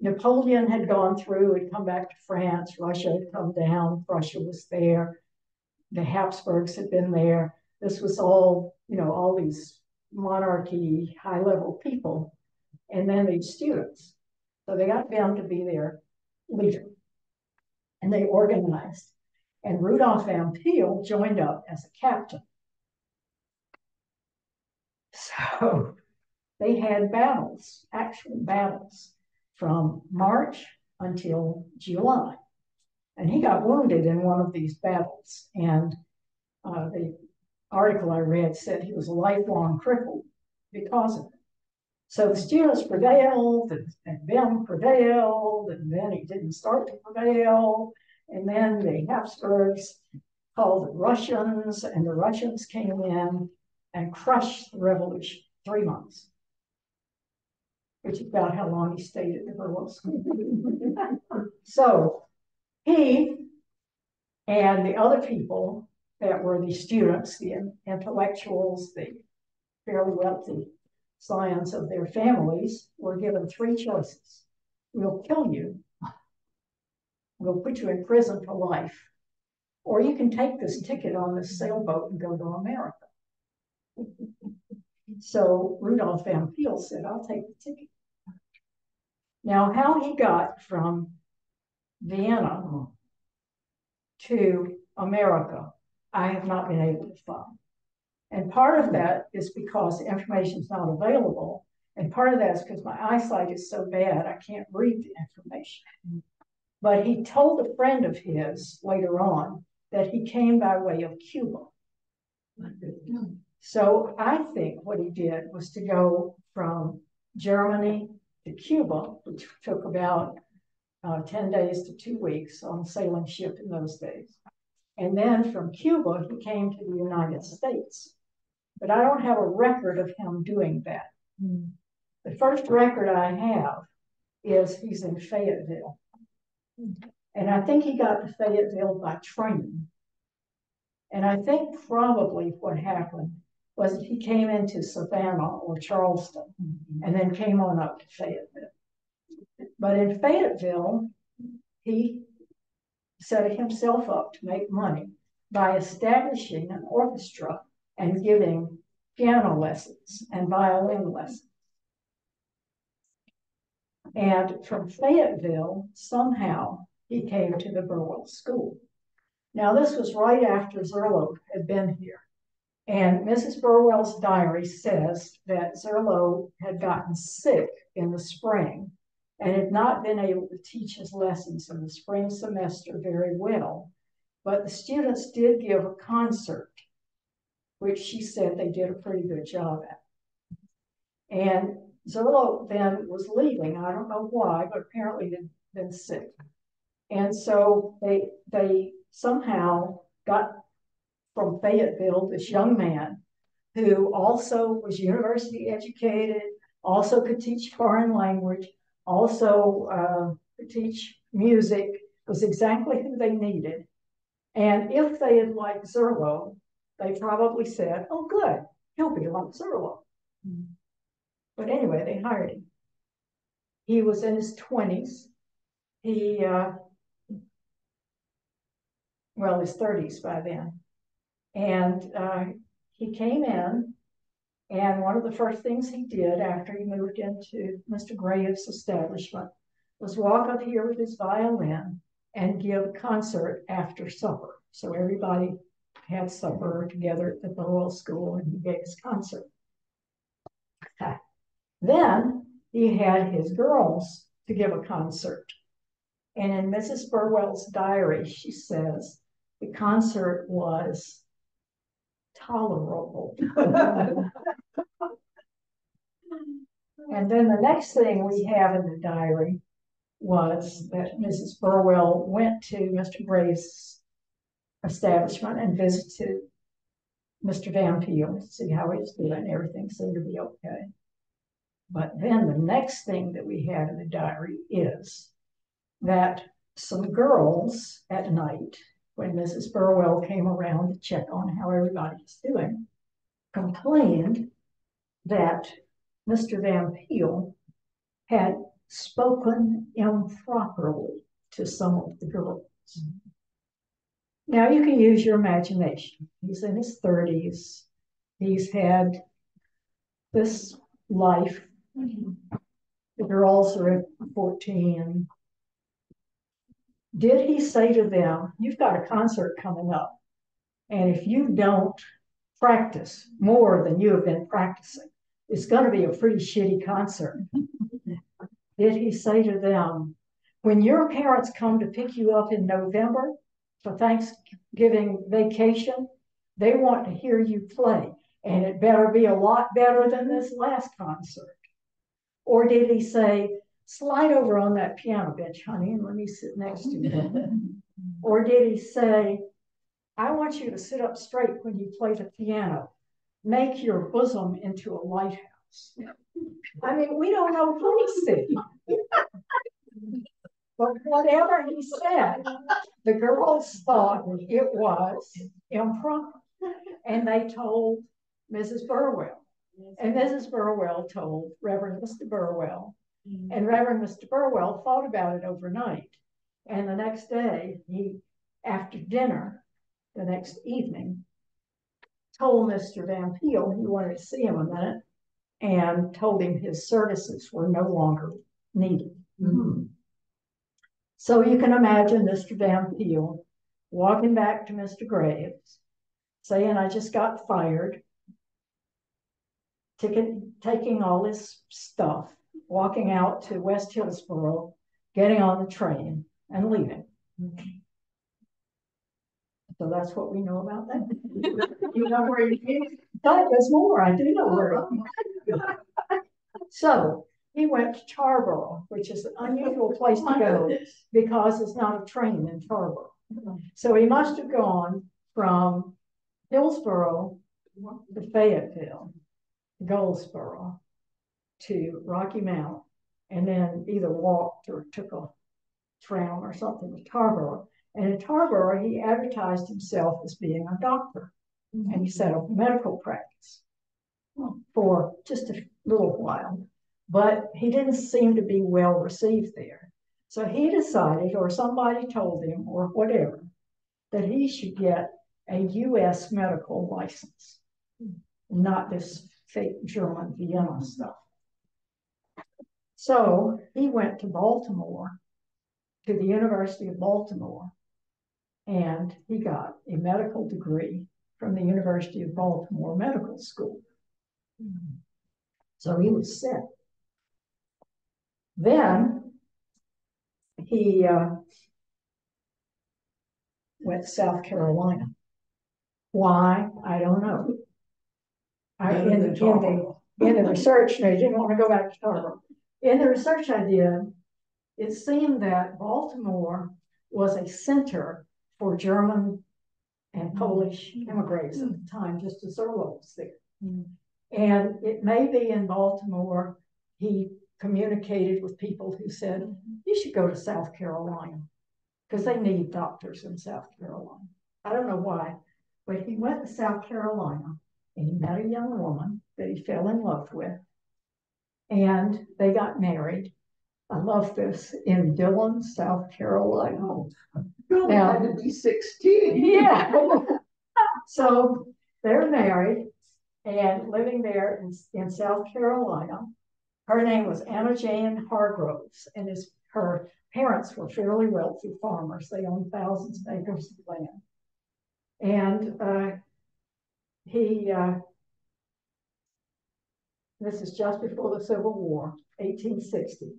Napoleon had gone through, had come back to France, Russia had come down, Russia was there, the Habsburgs had been there. This was all, you know, all these monarchy, high level people, and then these students. So they got bound to be their leader. And they organized. And Rudolph Vampill joined up as a captain. So they had battles, actual battles, from March until July. And he got wounded in one of these battles. And uh, the article I read said he was a lifelong cripple because of it. So the students prevailed, and, and Bem prevailed, and then he didn't start to prevail. And then the Habsburgs called the Russians, and the Russians came in and crushed the revolution three months, which is about how long he stayed at the School. so he and the other people that were the students, the intellectuals, the fairly wealthy scions of their families were given three choices. We'll kill you. We'll put you in prison for life. Or you can take this ticket on this sailboat and go to America. So Rudolph Vampill said, I'll take the ticket. Now, how he got from Vienna to America, I have not been able to find. And part of that is because the information is not available. And part of that is because my eyesight is so bad, I can't read the information. But he told a friend of his later on that he came by way of Cuba. So I think what he did was to go from Germany to Cuba, which took about uh, 10 days to two weeks on a sailing ship in those days. And then from Cuba, he came to the United States. But I don't have a record of him doing that. The first record I have is he's in Fayetteville. And I think he got to Fayetteville by train. And I think probably what happened was he came into Savannah or Charleston and then came on up to Fayetteville. But in Fayetteville, he set himself up to make money by establishing an orchestra and giving piano lessons and violin lessons. And from Fayetteville, somehow he came to the Burwell School. Now, this was right after Zerlo had been here. And Mrs. Burwell's diary says that Zerlo had gotten sick in the spring and had not been able to teach his lessons in the spring semester very well. But the students did give a concert, which she said they did a pretty good job at. And Zerlo then was leaving. I don't know why, but apparently had been sick. And so they they somehow got from Fayetteville this young man who also was university educated, also could teach foreign language, also uh, could teach music, was exactly who they needed. And if they had liked Zerlo, they probably said, oh, good, he'll be like Zerlo. Mm-hmm. But anyway, they hired him. He was in his 20s. He, uh, well, his 30s by then. And uh, he came in, and one of the first things he did after he moved into Mr. Graves' establishment was walk up here with his violin and give a concert after supper. So everybody had supper together at the Burwell School, and he gave his concert. Then he had his girls to give a concert. And in Mrs. Burwell's diary, she says the concert was tolerable. and then the next thing we have in the diary was that Mrs. Burwell went to Mr. Gray's establishment and visited Mr. Vampill to see how he was doing. Everything seemed to be okay. But then the next thing that we have in the diary is that some girls at night, when Mrs. Burwell came around to check on how everybody was doing, complained that Mr. Vampill had spoken improperly to some of the girls. Now you can use your imagination. He's in his 30s. He's had this life the girls are at 14. Did he say to them, You've got a concert coming up, and if you don't practice more than you have been practicing, it's going to be a pretty shitty concert. Did he say to them, When your parents come to pick you up in November for Thanksgiving vacation, they want to hear you play, and it better be a lot better than this last concert? Or did he say, slide over on that piano bench, honey, and let me sit next to you? or did he say, I want you to sit up straight when you play the piano. Make your bosom into a lighthouse. I mean, we don't know who he said. but whatever he said, the girls thought it was improper. And they told Mrs. Burwell. And Mrs. Burwell told Reverend Mr. Burwell. Mm-hmm. And Reverend Mr. Burwell thought about it overnight. And the next day, he, after dinner, the next evening, told Mr. Vampill he wanted to see him a minute and told him his services were no longer needed. Mm-hmm. So you can imagine Mr. Vampill walking back to Mr. Graves, saying, I just got fired, taking, taking all this stuff, walking out to West Hillsboro, getting on the train and leaving. So that's what we know about that. You know where he is? No, there's more. I do know where. So he went to Tarboro, which is an unusual place to go because it's not a train in Tarboro. So he must have gone from Hillsboro to Fayetteville, Goldsboro to Rocky Mount, and then either walked or took a tram or something to Tarboro. And in Tarboro, he advertised himself as being a doctor, mm-hmm. and he set up a medical practice for just a little while. But he didn't seem to be well received there. So he decided, or somebody told him, or whatever, that he should get a US medical license, mm. not this fake German Vienna stuff. So he went to Baltimore, to the University of Baltimore, and he got a medical degree from the University of Baltimore Medical School. So he was set. Then he uh, went to South Carolina. Why? I don't know. I, in, in the, in the research, he didn't want to go back to Tarboro. In the research I did, it seemed that Baltimore was a center for German and mm-hmm. Polish immigrants at the time, just as Zorlo was there. Mm-hmm. And it may be in Baltimore, he communicated with people who said, mm-hmm. you should go to South Carolina because they need doctors in South Carolina. I don't know why, but he went to South Carolina and he met a young woman that he fell in love with. And they got married. I love this in Dillon, South Carolina. You Now- had to be sixteen. Yeah. So they're married and living there in, in South Carolina. Her name was Anna Jane Hargroves, and his, her parents were fairly wealthy farmers. They owned thousands of acres of land. And uh, he, uh, this is just before the Civil War, 1860.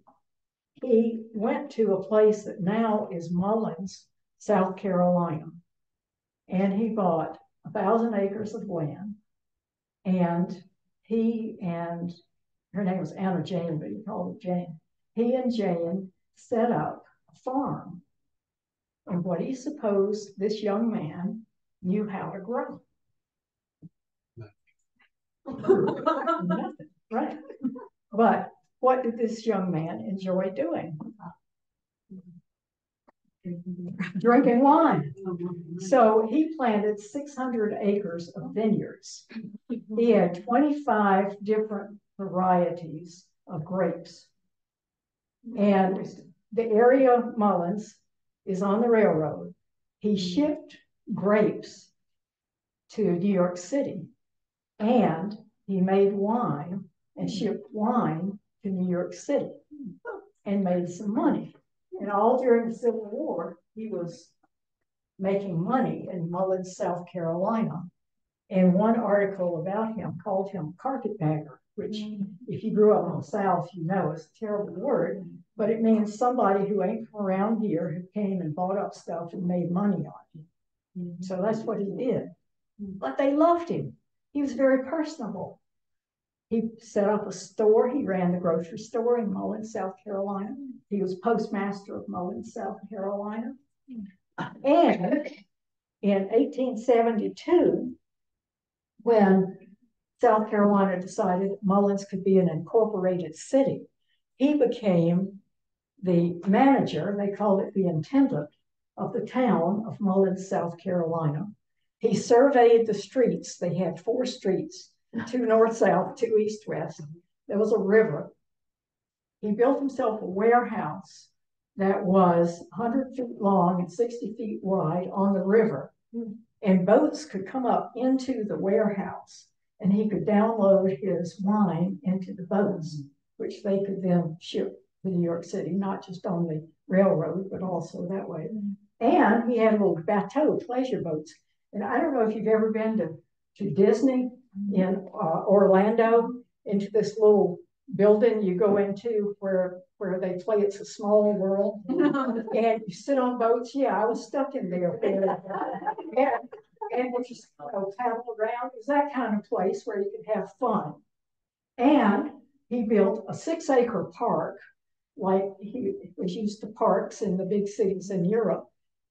He went to a place that now is Mullins, South Carolina. And he bought a thousand acres of land. And he and her name was Anna Jane, but he called her Jane. He and Jane set up a farm. And what he supposed this young man knew how to grow. Right? But what did this young man enjoy doing? Drinking wine. So he planted six hundred acres of vineyards. He had twenty-five different varieties of grapes. And the area of Mullins is on the railroad. He shipped grapes to New York City. And he made wine and shipped wine to New York City and made some money. And all during the Civil War, he was making money in Mullins, South Carolina. And one article about him called him carpetbagger, which if you grew up in the South, you know is a terrible word, but it means somebody who ain't from around here who came and bought up stuff and made money on it. So that's what he did. But they loved him. He was very personable. He set up a store. He ran the grocery store in Mullins, South Carolina. He was postmaster of Mullins, South Carolina. And in 1872, when South Carolina decided Mullins could be an incorporated city, he became the manager, they called it the intendant, of the town of Mullins, South Carolina. He surveyed the streets. They had four streets, two north south, two east west. There was a river. He built himself a warehouse that was 100 feet long and 60 feet wide on the river. And boats could come up into the warehouse and he could download his wine into the boats, which they could then ship to New York City, not just on the railroad, but also that way. And he had little bateau pleasure boats. And I don't know if you've ever been to, to Disney in uh, Orlando, into this little building you go into where where they play It's a Small World, and you sit on boats. Yeah, I was stuck in there. and, and we just you know, paddle around. It was that kind of place where you could have fun. And he built a six acre park, like he was used to parks in the big cities in Europe,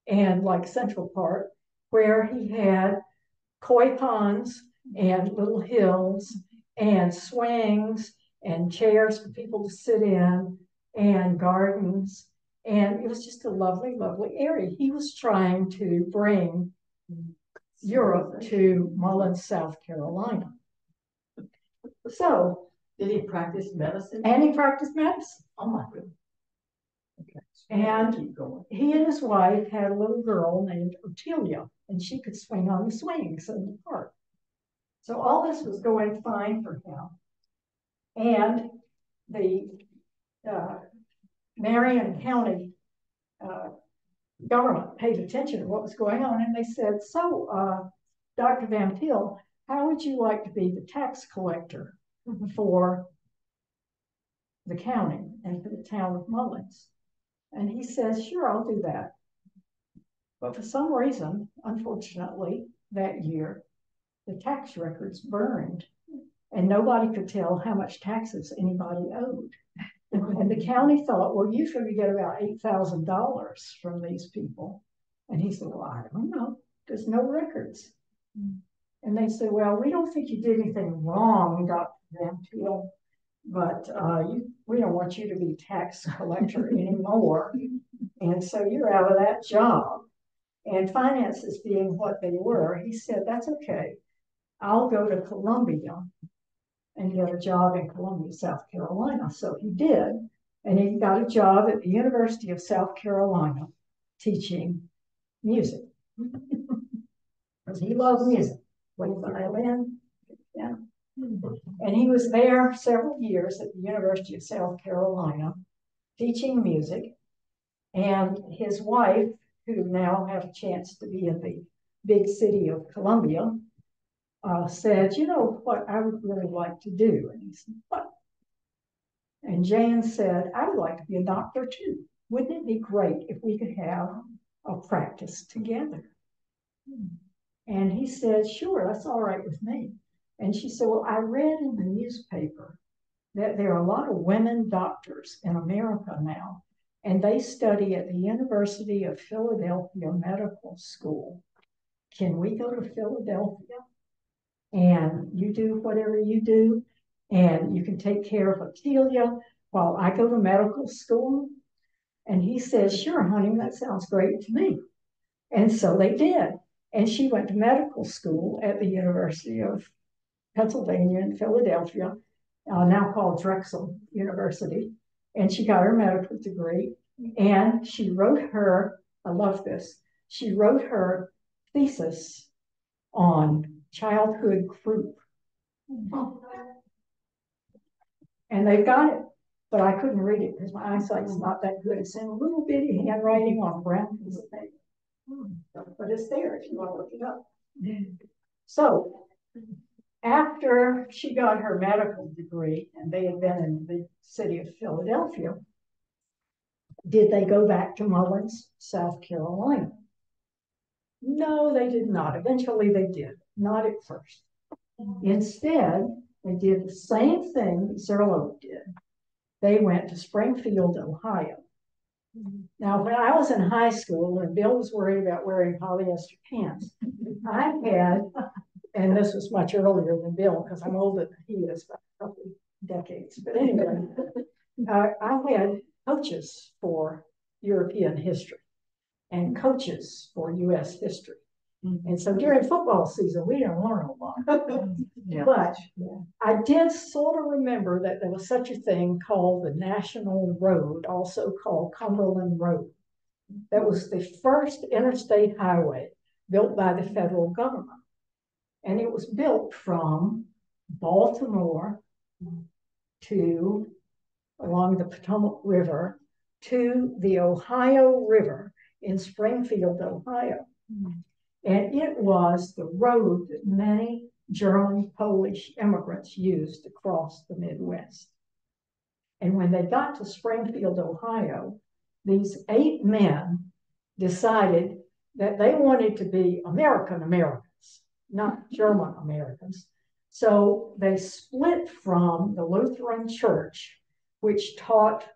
and like Central Park, where he had koi ponds and little hills and swings and chairs for people to sit in and gardens. And it was just a lovely, lovely area. He was trying to bring Europe to Mullins, South Carolina. So, Did he practice medicine? and he practiced medicine. Oh, my goodness. Okay. And Keep going. he and his wife had a little girl named Otelia, and she could swing on the swings in the park. So all this was going fine for him. And the uh, Marion County uh, government paid attention to what was going on, and they said, "So, uh, Dr. Vampill, how would you like to be the tax collector for the county and for the town of Mullins?" And he says, "Sure, I'll do that." But for some reason, unfortunately, that year, the tax records burned and nobody could tell how much taxes anybody owed. And the county thought, well, usually we get about eight thousand dollars from these people. And he said, well, I don't know, there's no records. And they said, well, we don't think you did anything wrong, Dr. Van Peel, but uh, you, we don't want you to be tax collector anymore. And so you're out of that job. And finances being what they were, he said, that's okay. I'll go to Columbia and get a job in Columbia, South Carolina. So he did, and he got a job at the University of South Carolina teaching music. Because he loved music, played violin, yeah. And he was there several years at the University of South Carolina teaching music. And his wife, who now had a chance to be in the big city of Columbia, uh, said, you know what I would really like to do? And he said, what? And Jan said, I would like to be a doctor too. Wouldn't it be great if we could have a practice together? And he said, sure, that's all right with me. And she said, well, I read in the newspaper that there are a lot of women doctors in America now, and they study at the University of Philadelphia Medical School. Can we go to Philadelphia? and you do whatever you do, and you can take care of Otelia while I go to medical school. And he says, Sure, honey, that sounds great to me. And so they did. And she went to medical school at the University of Pennsylvania in Philadelphia, uh, now called Drexel University. And she got her medical degree. And she wrote her, I love this, she wrote her thesis on childhood croup. And they've got it, but I couldn't read it because my eyesight's not that good. It's in a little bitty handwriting on a brown piece of paper. But it's there if you want to look it up. So after she got her medical degree, and they had been in the city of Philadelphia, did they go back to Mullins, South Carolina? No, they did not. Eventually they did, not at first. Instead, they did the same thing Cyril did. They went to Springfield, Ohio. Now, when I was in high school and Bill was worried about wearing polyester pants, I had, and this was much earlier than Bill because I'm older than he is by a couple of decades. But anyway, uh, I had coaches for European history and coaches for US history. And so during football season, we didn't learn a lot. Yeah. But I did sort of remember that there was such a thing called the National Road, also called Cumberland Road. That was the first interstate highway built by the federal government. And it was built from Baltimore to along the Potomac River to the Ohio River in Springfield, Ohio. And it was the road that many German Polish immigrants used to cross the Midwest. And when they got to Springfield, Ohio, these eight men decided that they wanted to be American Americans, not German Americans. So they split from the Lutheran Church, which taught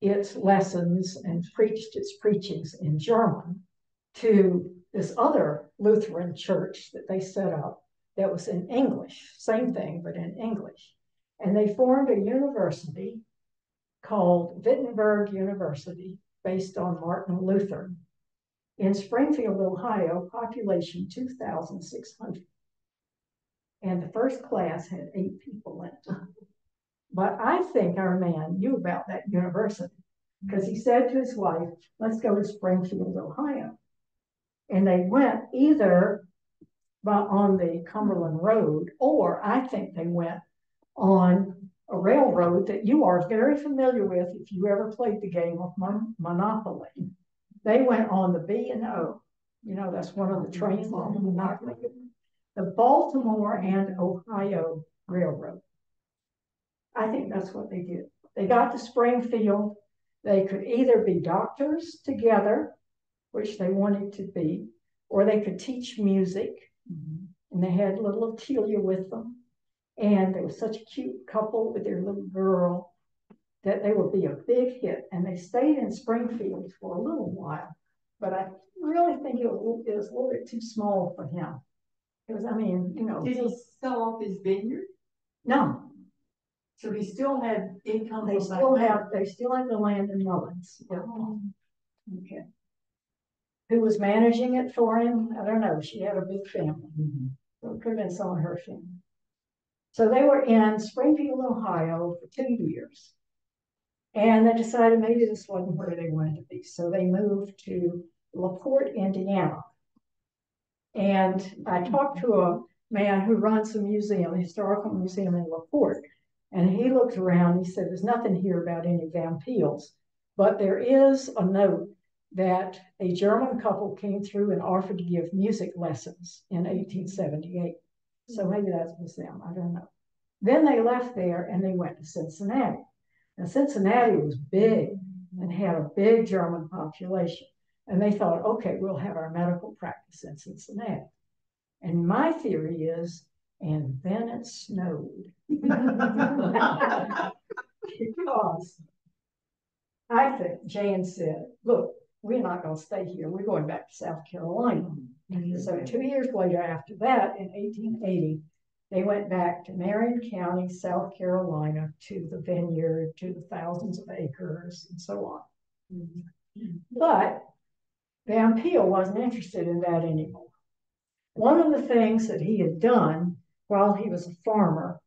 its lessons and preached its preachings in German, to this other Lutheran church that they set up that was in English, same thing, but in English. And they formed a university called Wittenberg University, based on Martin Luther, in Springfield, Ohio, population 2,600. And the first class had eight people in it. But I think our man knew about that university because he said to his wife, let's go to Springfield, Ohio. And they went either by, on the Cumberland Road, or I think they went on a railroad that you are very familiar with if you ever played the game of Mon- Monopoly. They went on the B and O. You know, that's one of the trains on mm-hmm. Monopoly. The Baltimore and Ohio Railroad. I think that's what they did. They got to Springfield. They could either be doctors together, which they wanted to be, or they could teach music. Mm-hmm. And they had little Otelia with them. And they were such a cute couple with their little girl that they would be a big hit. And they stayed in Springfield for a little while. But I really think it was, it was a little bit too small for him. Because, I mean, you know, Did he sell off his vineyard? no, So he still had income they from still have, they still have the land in Mullins. Oh. Okay. Who was managing it for him? I don't know. She had a big family. Mm-hmm. So it could have been some of her family. So they were in Springfield, Ohio for two years. And they decided maybe this wasn't where they wanted to be. So they moved to LaPorte, Indiana. And I talked to a man who runs a museum, a historical museum in LaPorte. And he looked around, he said, there's nothing here about any Vampills. But there is a note that a German couple came through and offered to give music lessons in 1878. So maybe that was them, I don't know. Then they left there and they went to Cincinnati. Now, Cincinnati was big and had a big German population. And they thought, okay, we'll have our medical practice in Cincinnati. And my theory is, and then it snowed. because I think Jan said, look, we're not going to stay here. We're going back to South Carolina. Mm-hmm. So two years later, after that, in 1880, they went back to Marion County, South Carolina, to the vineyard, to the thousands of acres, and so on. But Vampill wasn't interested in that anymore. One of the things that he had done while he was a farmer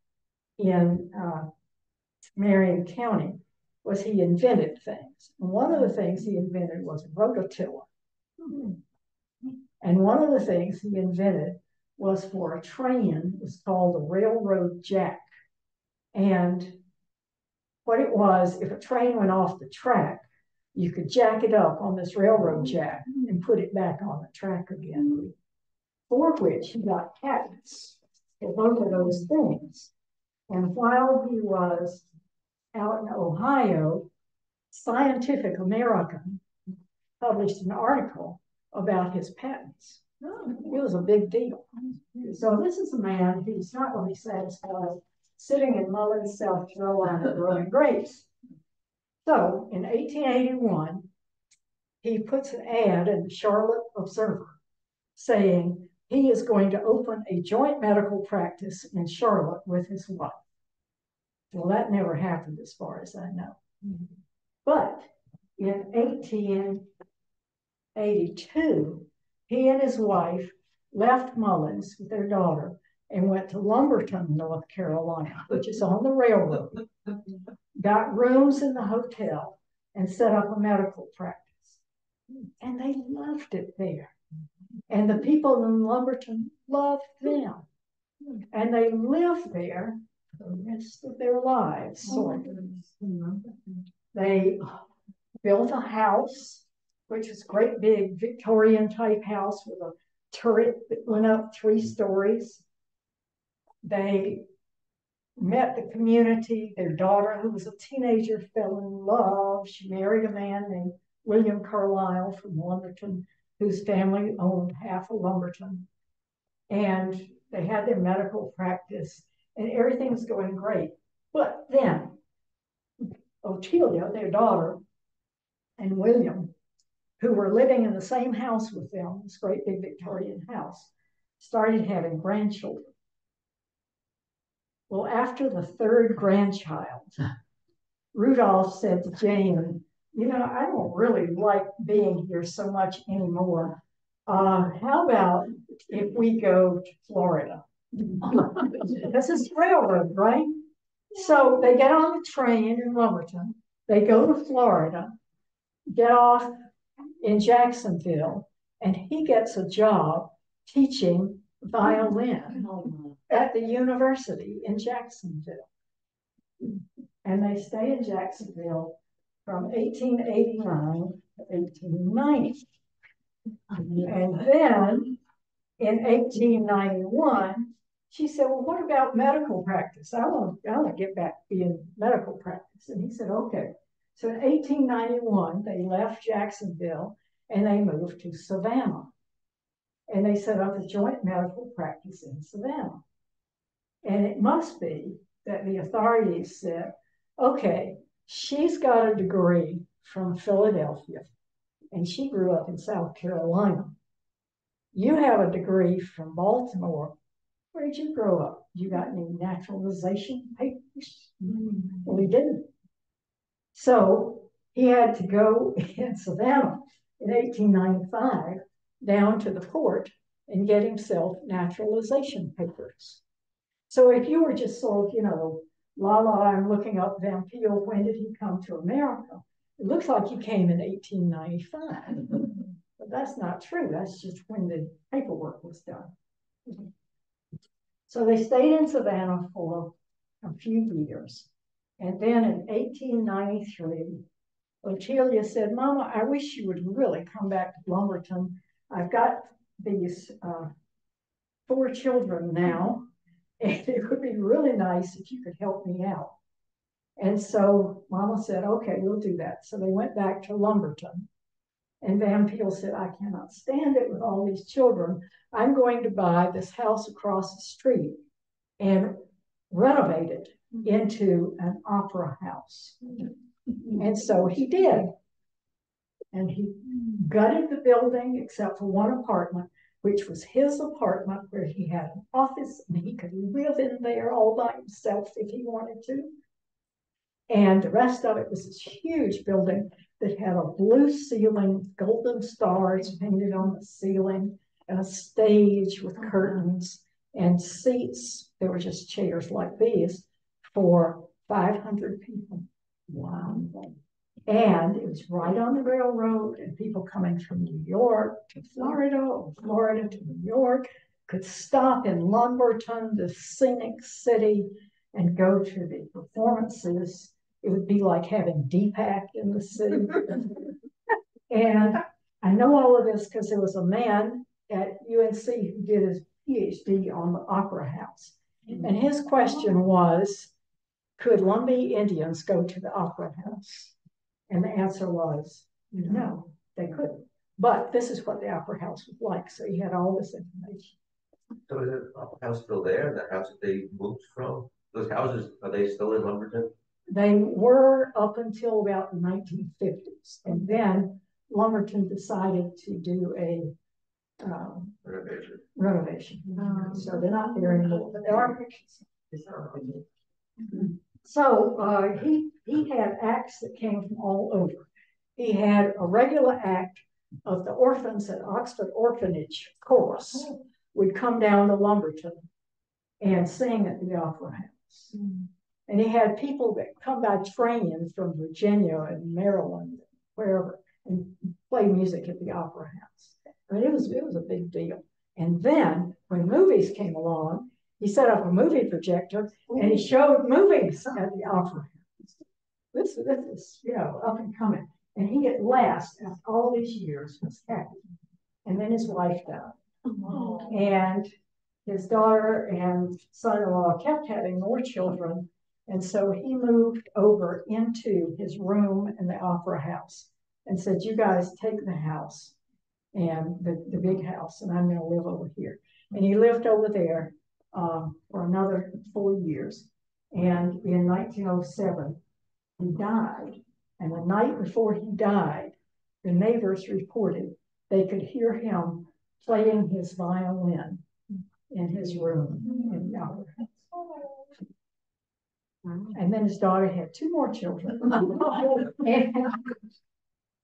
in uh, Marion County was he invented things. And one of the things he invented was a rototiller. And one of the things he invented was for a train, was called a railroad jack. And what it was, if a train went off the track, you could jack it up on this railroad jack and put it back on the track again. For which he got patents for both of those things. And while he was out in Ohio, Scientific American published an article about his patents. Oh, it was a big deal. So this is a man who's not really satisfied sitting in Mullins, South Carolina, growing grapes. So in 1881, he puts an ad in the Charlotte Observer saying he is going to open a joint medical practice in Charlotte with his wife. Well, that never happened as far as I know. Mm-hmm. But in 1882, he and his wife left Mullins with their daughter and went to Lumberton, North Carolina, which is on the railroad, got rooms in the hotel, and set up a medical practice. And they loved it there. And the people in Lumberton loved them. And they lived there the rest of their lives, oh, sort of. They built a house, which was great big Victorian type house with a turret that went up three mm-hmm. stories. They met the community. Their daughter, who was a teenager, fell in love. She married a man named William Carlisle from Lumberton, whose family owned half of Lumberton. And they had their medical practice, and everything was going great. But then Otelia, their daughter, and William, who were living in the same house with them, this great big Victorian house, started having grandchildren. Well, after the third grandchild, Rudolph said to Jane, You know, I don't really like being here so much anymore. Uh, how about if we go to Florida? this is railroad, right? So they get on the train in Lumberton, they go to Florida, get off in Jacksonville, and he gets a job teaching violin at the university in Jacksonville. And they stay in Jacksonville from 1889 to 1890. And then in 1891, she said, Well, what about medical practice? I want, I want to get back to being medical practice. And he said, Okay. So in 1891, they left Jacksonville and they moved to Savannah. And they set up a joint medical practice in Savannah. And it must be that the authorities said, okay, she's got a degree from Philadelphia and she grew up in South Carolina. You have a degree from Baltimore. Where did you grow up? You got any naturalization papers? Mm-hmm. Well, he didn't. So he had to go in Savannah in 1895 down to the port and get himself naturalization papers. So if you were just sort of, you know, la la, I'm looking up Vampill, when did he come to America? It looks like he came in 1895, but that's not true. That's just when the paperwork was done. So they stayed in Savannah for a few years. And then in 1893, Otelia said, Mama, I wish you would really come back to Lumberton. I've got these uh, four children now, and it would be really nice if you could help me out. And so Mama said, okay, we'll do that. So they went back to Lumberton. And Vampill said, I cannot stand it with all these children. I'm going to buy this house across the street and renovate it Mm-hmm. into an opera house. Mm-hmm. And so he did. And he gutted the building except for one apartment, which was his apartment where he had an office and he could live in there all by himself if he wanted to. And the rest of it was this huge building that had a blue ceiling, golden stars painted on the ceiling, and a stage with oh, curtains and seats. There were just chairs like these for 500 people. Wow. And it was right on the railroad, and people coming from New York to Florida or Florida to New York could stop in Lumberton, the scenic city, and go to the performances. It would be like having DPAC in the city. and I know all of this because there was a man at UNC who did his PhD on the Opera House. And his question was Could Lumbee Indians go to the Opera House? And the answer was no, they couldn't. But this is what the Opera House was like. So he had all this information. So is the Opera House still there, the house that they moved from? Those houses, are they still in Lumberton? They were up until about the 1950s. And then Lumberton decided to do a um, Renovation. renovation. So they're not there anymore, but there are pictures. So uh, he he had acts that came from all over. He had a regular act of the orphans at Oxford Orphanage Chorus, would come down to Lumberton and sing at the Opera House. And he had people that come by train from Virginia and Maryland, wherever, and play music at the Opera House. I mean, it was it was a big deal. And then when movies came along, he set up a movie projector and he showed movies at the Opera House. This this is you know up and coming. And he at last, after all these years, was happy. And then his wife died. And his daughter and son-in-law kept having more children. And so he moved over into his room in the opera house and said, you guys take the house and the, the big house, and I'm gonna live over here. And he lived over there um, for another four years. And in nineteen oh seven, he died. And the night before he died, the neighbors reported they could hear him playing his violin in his room in the. And then his daughter had two more children. And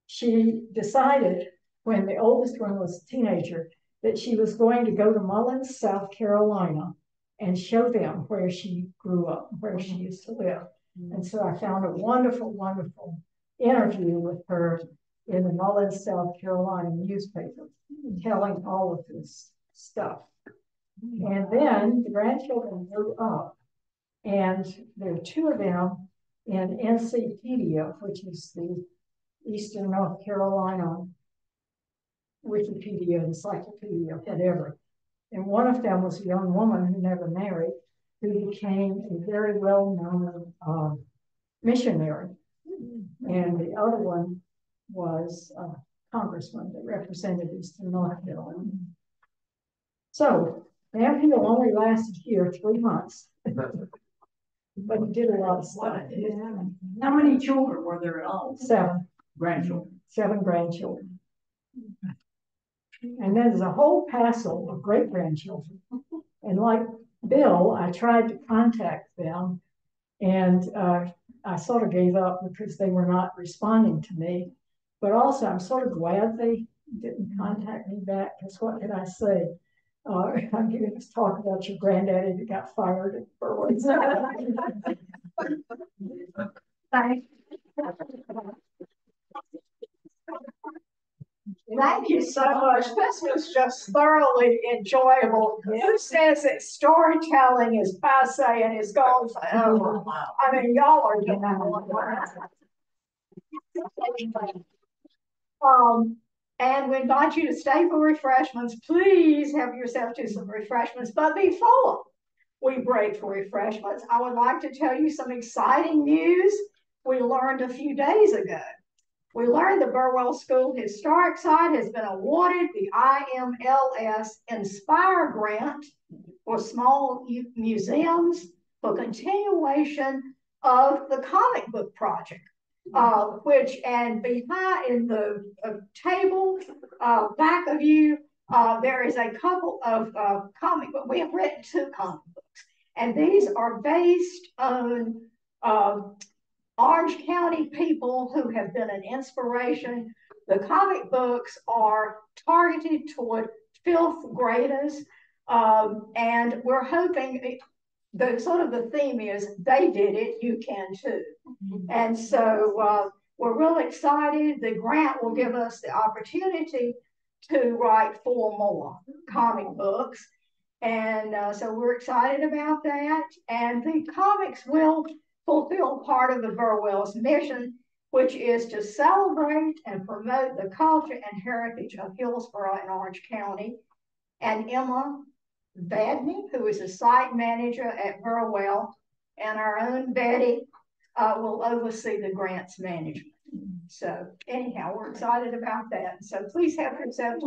she decided when the oldest one was a teenager that she was going to go to Mullins, South Carolina and show them where she grew up, where she mm-hmm. used to live. Mm-hmm. And so I found a wonderful, wonderful interview with her in the Mullins, South Carolina newspaper, mm-hmm. telling all of this stuff. And then the grandchildren grew up, and there are two of them in NCpedia, which is the Eastern North Carolina Wikipedia, encyclopedia, whatever. And one of them was a young woman who never married, who became a very well-known um, missionary. And the other one was a congressman that represented Eastern North Carolina. So Vampill only lasted here three months. But he did a lot of stuff. How many children were there at all? Seven, Grandchildren. seven grandchildren. And then there's a whole passel of great grandchildren. And like Bill, I tried to contact them and uh, I sort of gave up because they were not responding to me. But also, I'm sort of glad they didn't contact me back because what did I say? Uh, I'm going to talk about your granddaddy that got fired at Burwell's. Thanks. Thank you so much. This was just thoroughly enjoyable. Who says that storytelling is passe and is gone forever? I mean, y'all are doing that. Um, and we invite you to stay for refreshments. Please have yourself to some refreshments. But before we break for refreshments, I would like to tell you some exciting news we learned a few days ago. We learned the Burwell School Historic Site has been awarded the IMLS Inspire Grant for small museums for continuation of the comic book project. Uh, which and behind in the uh, table uh, back of you, uh, there is a couple of uh, comic books. We have written two comic books, and these are based on um, Orange County people who have been an inspiration. The comic books are targeted toward fifth graders, um, and we're hoping the sort of the theme is they did it, you can too. Mm-hmm. And so uh, we're real excited. The grant will give us the opportunity to write four more comic books. And uh, so we're excited about that. And the comics will fulfill part of the Burwell's mission, which is to celebrate and promote the culture and heritage of Hillsborough and Orange County. And Emma Badney, who is a site manager at Burwell, and our own Betty uh, will oversee the grants management. So anyhow, we're excited about that. So please help yourself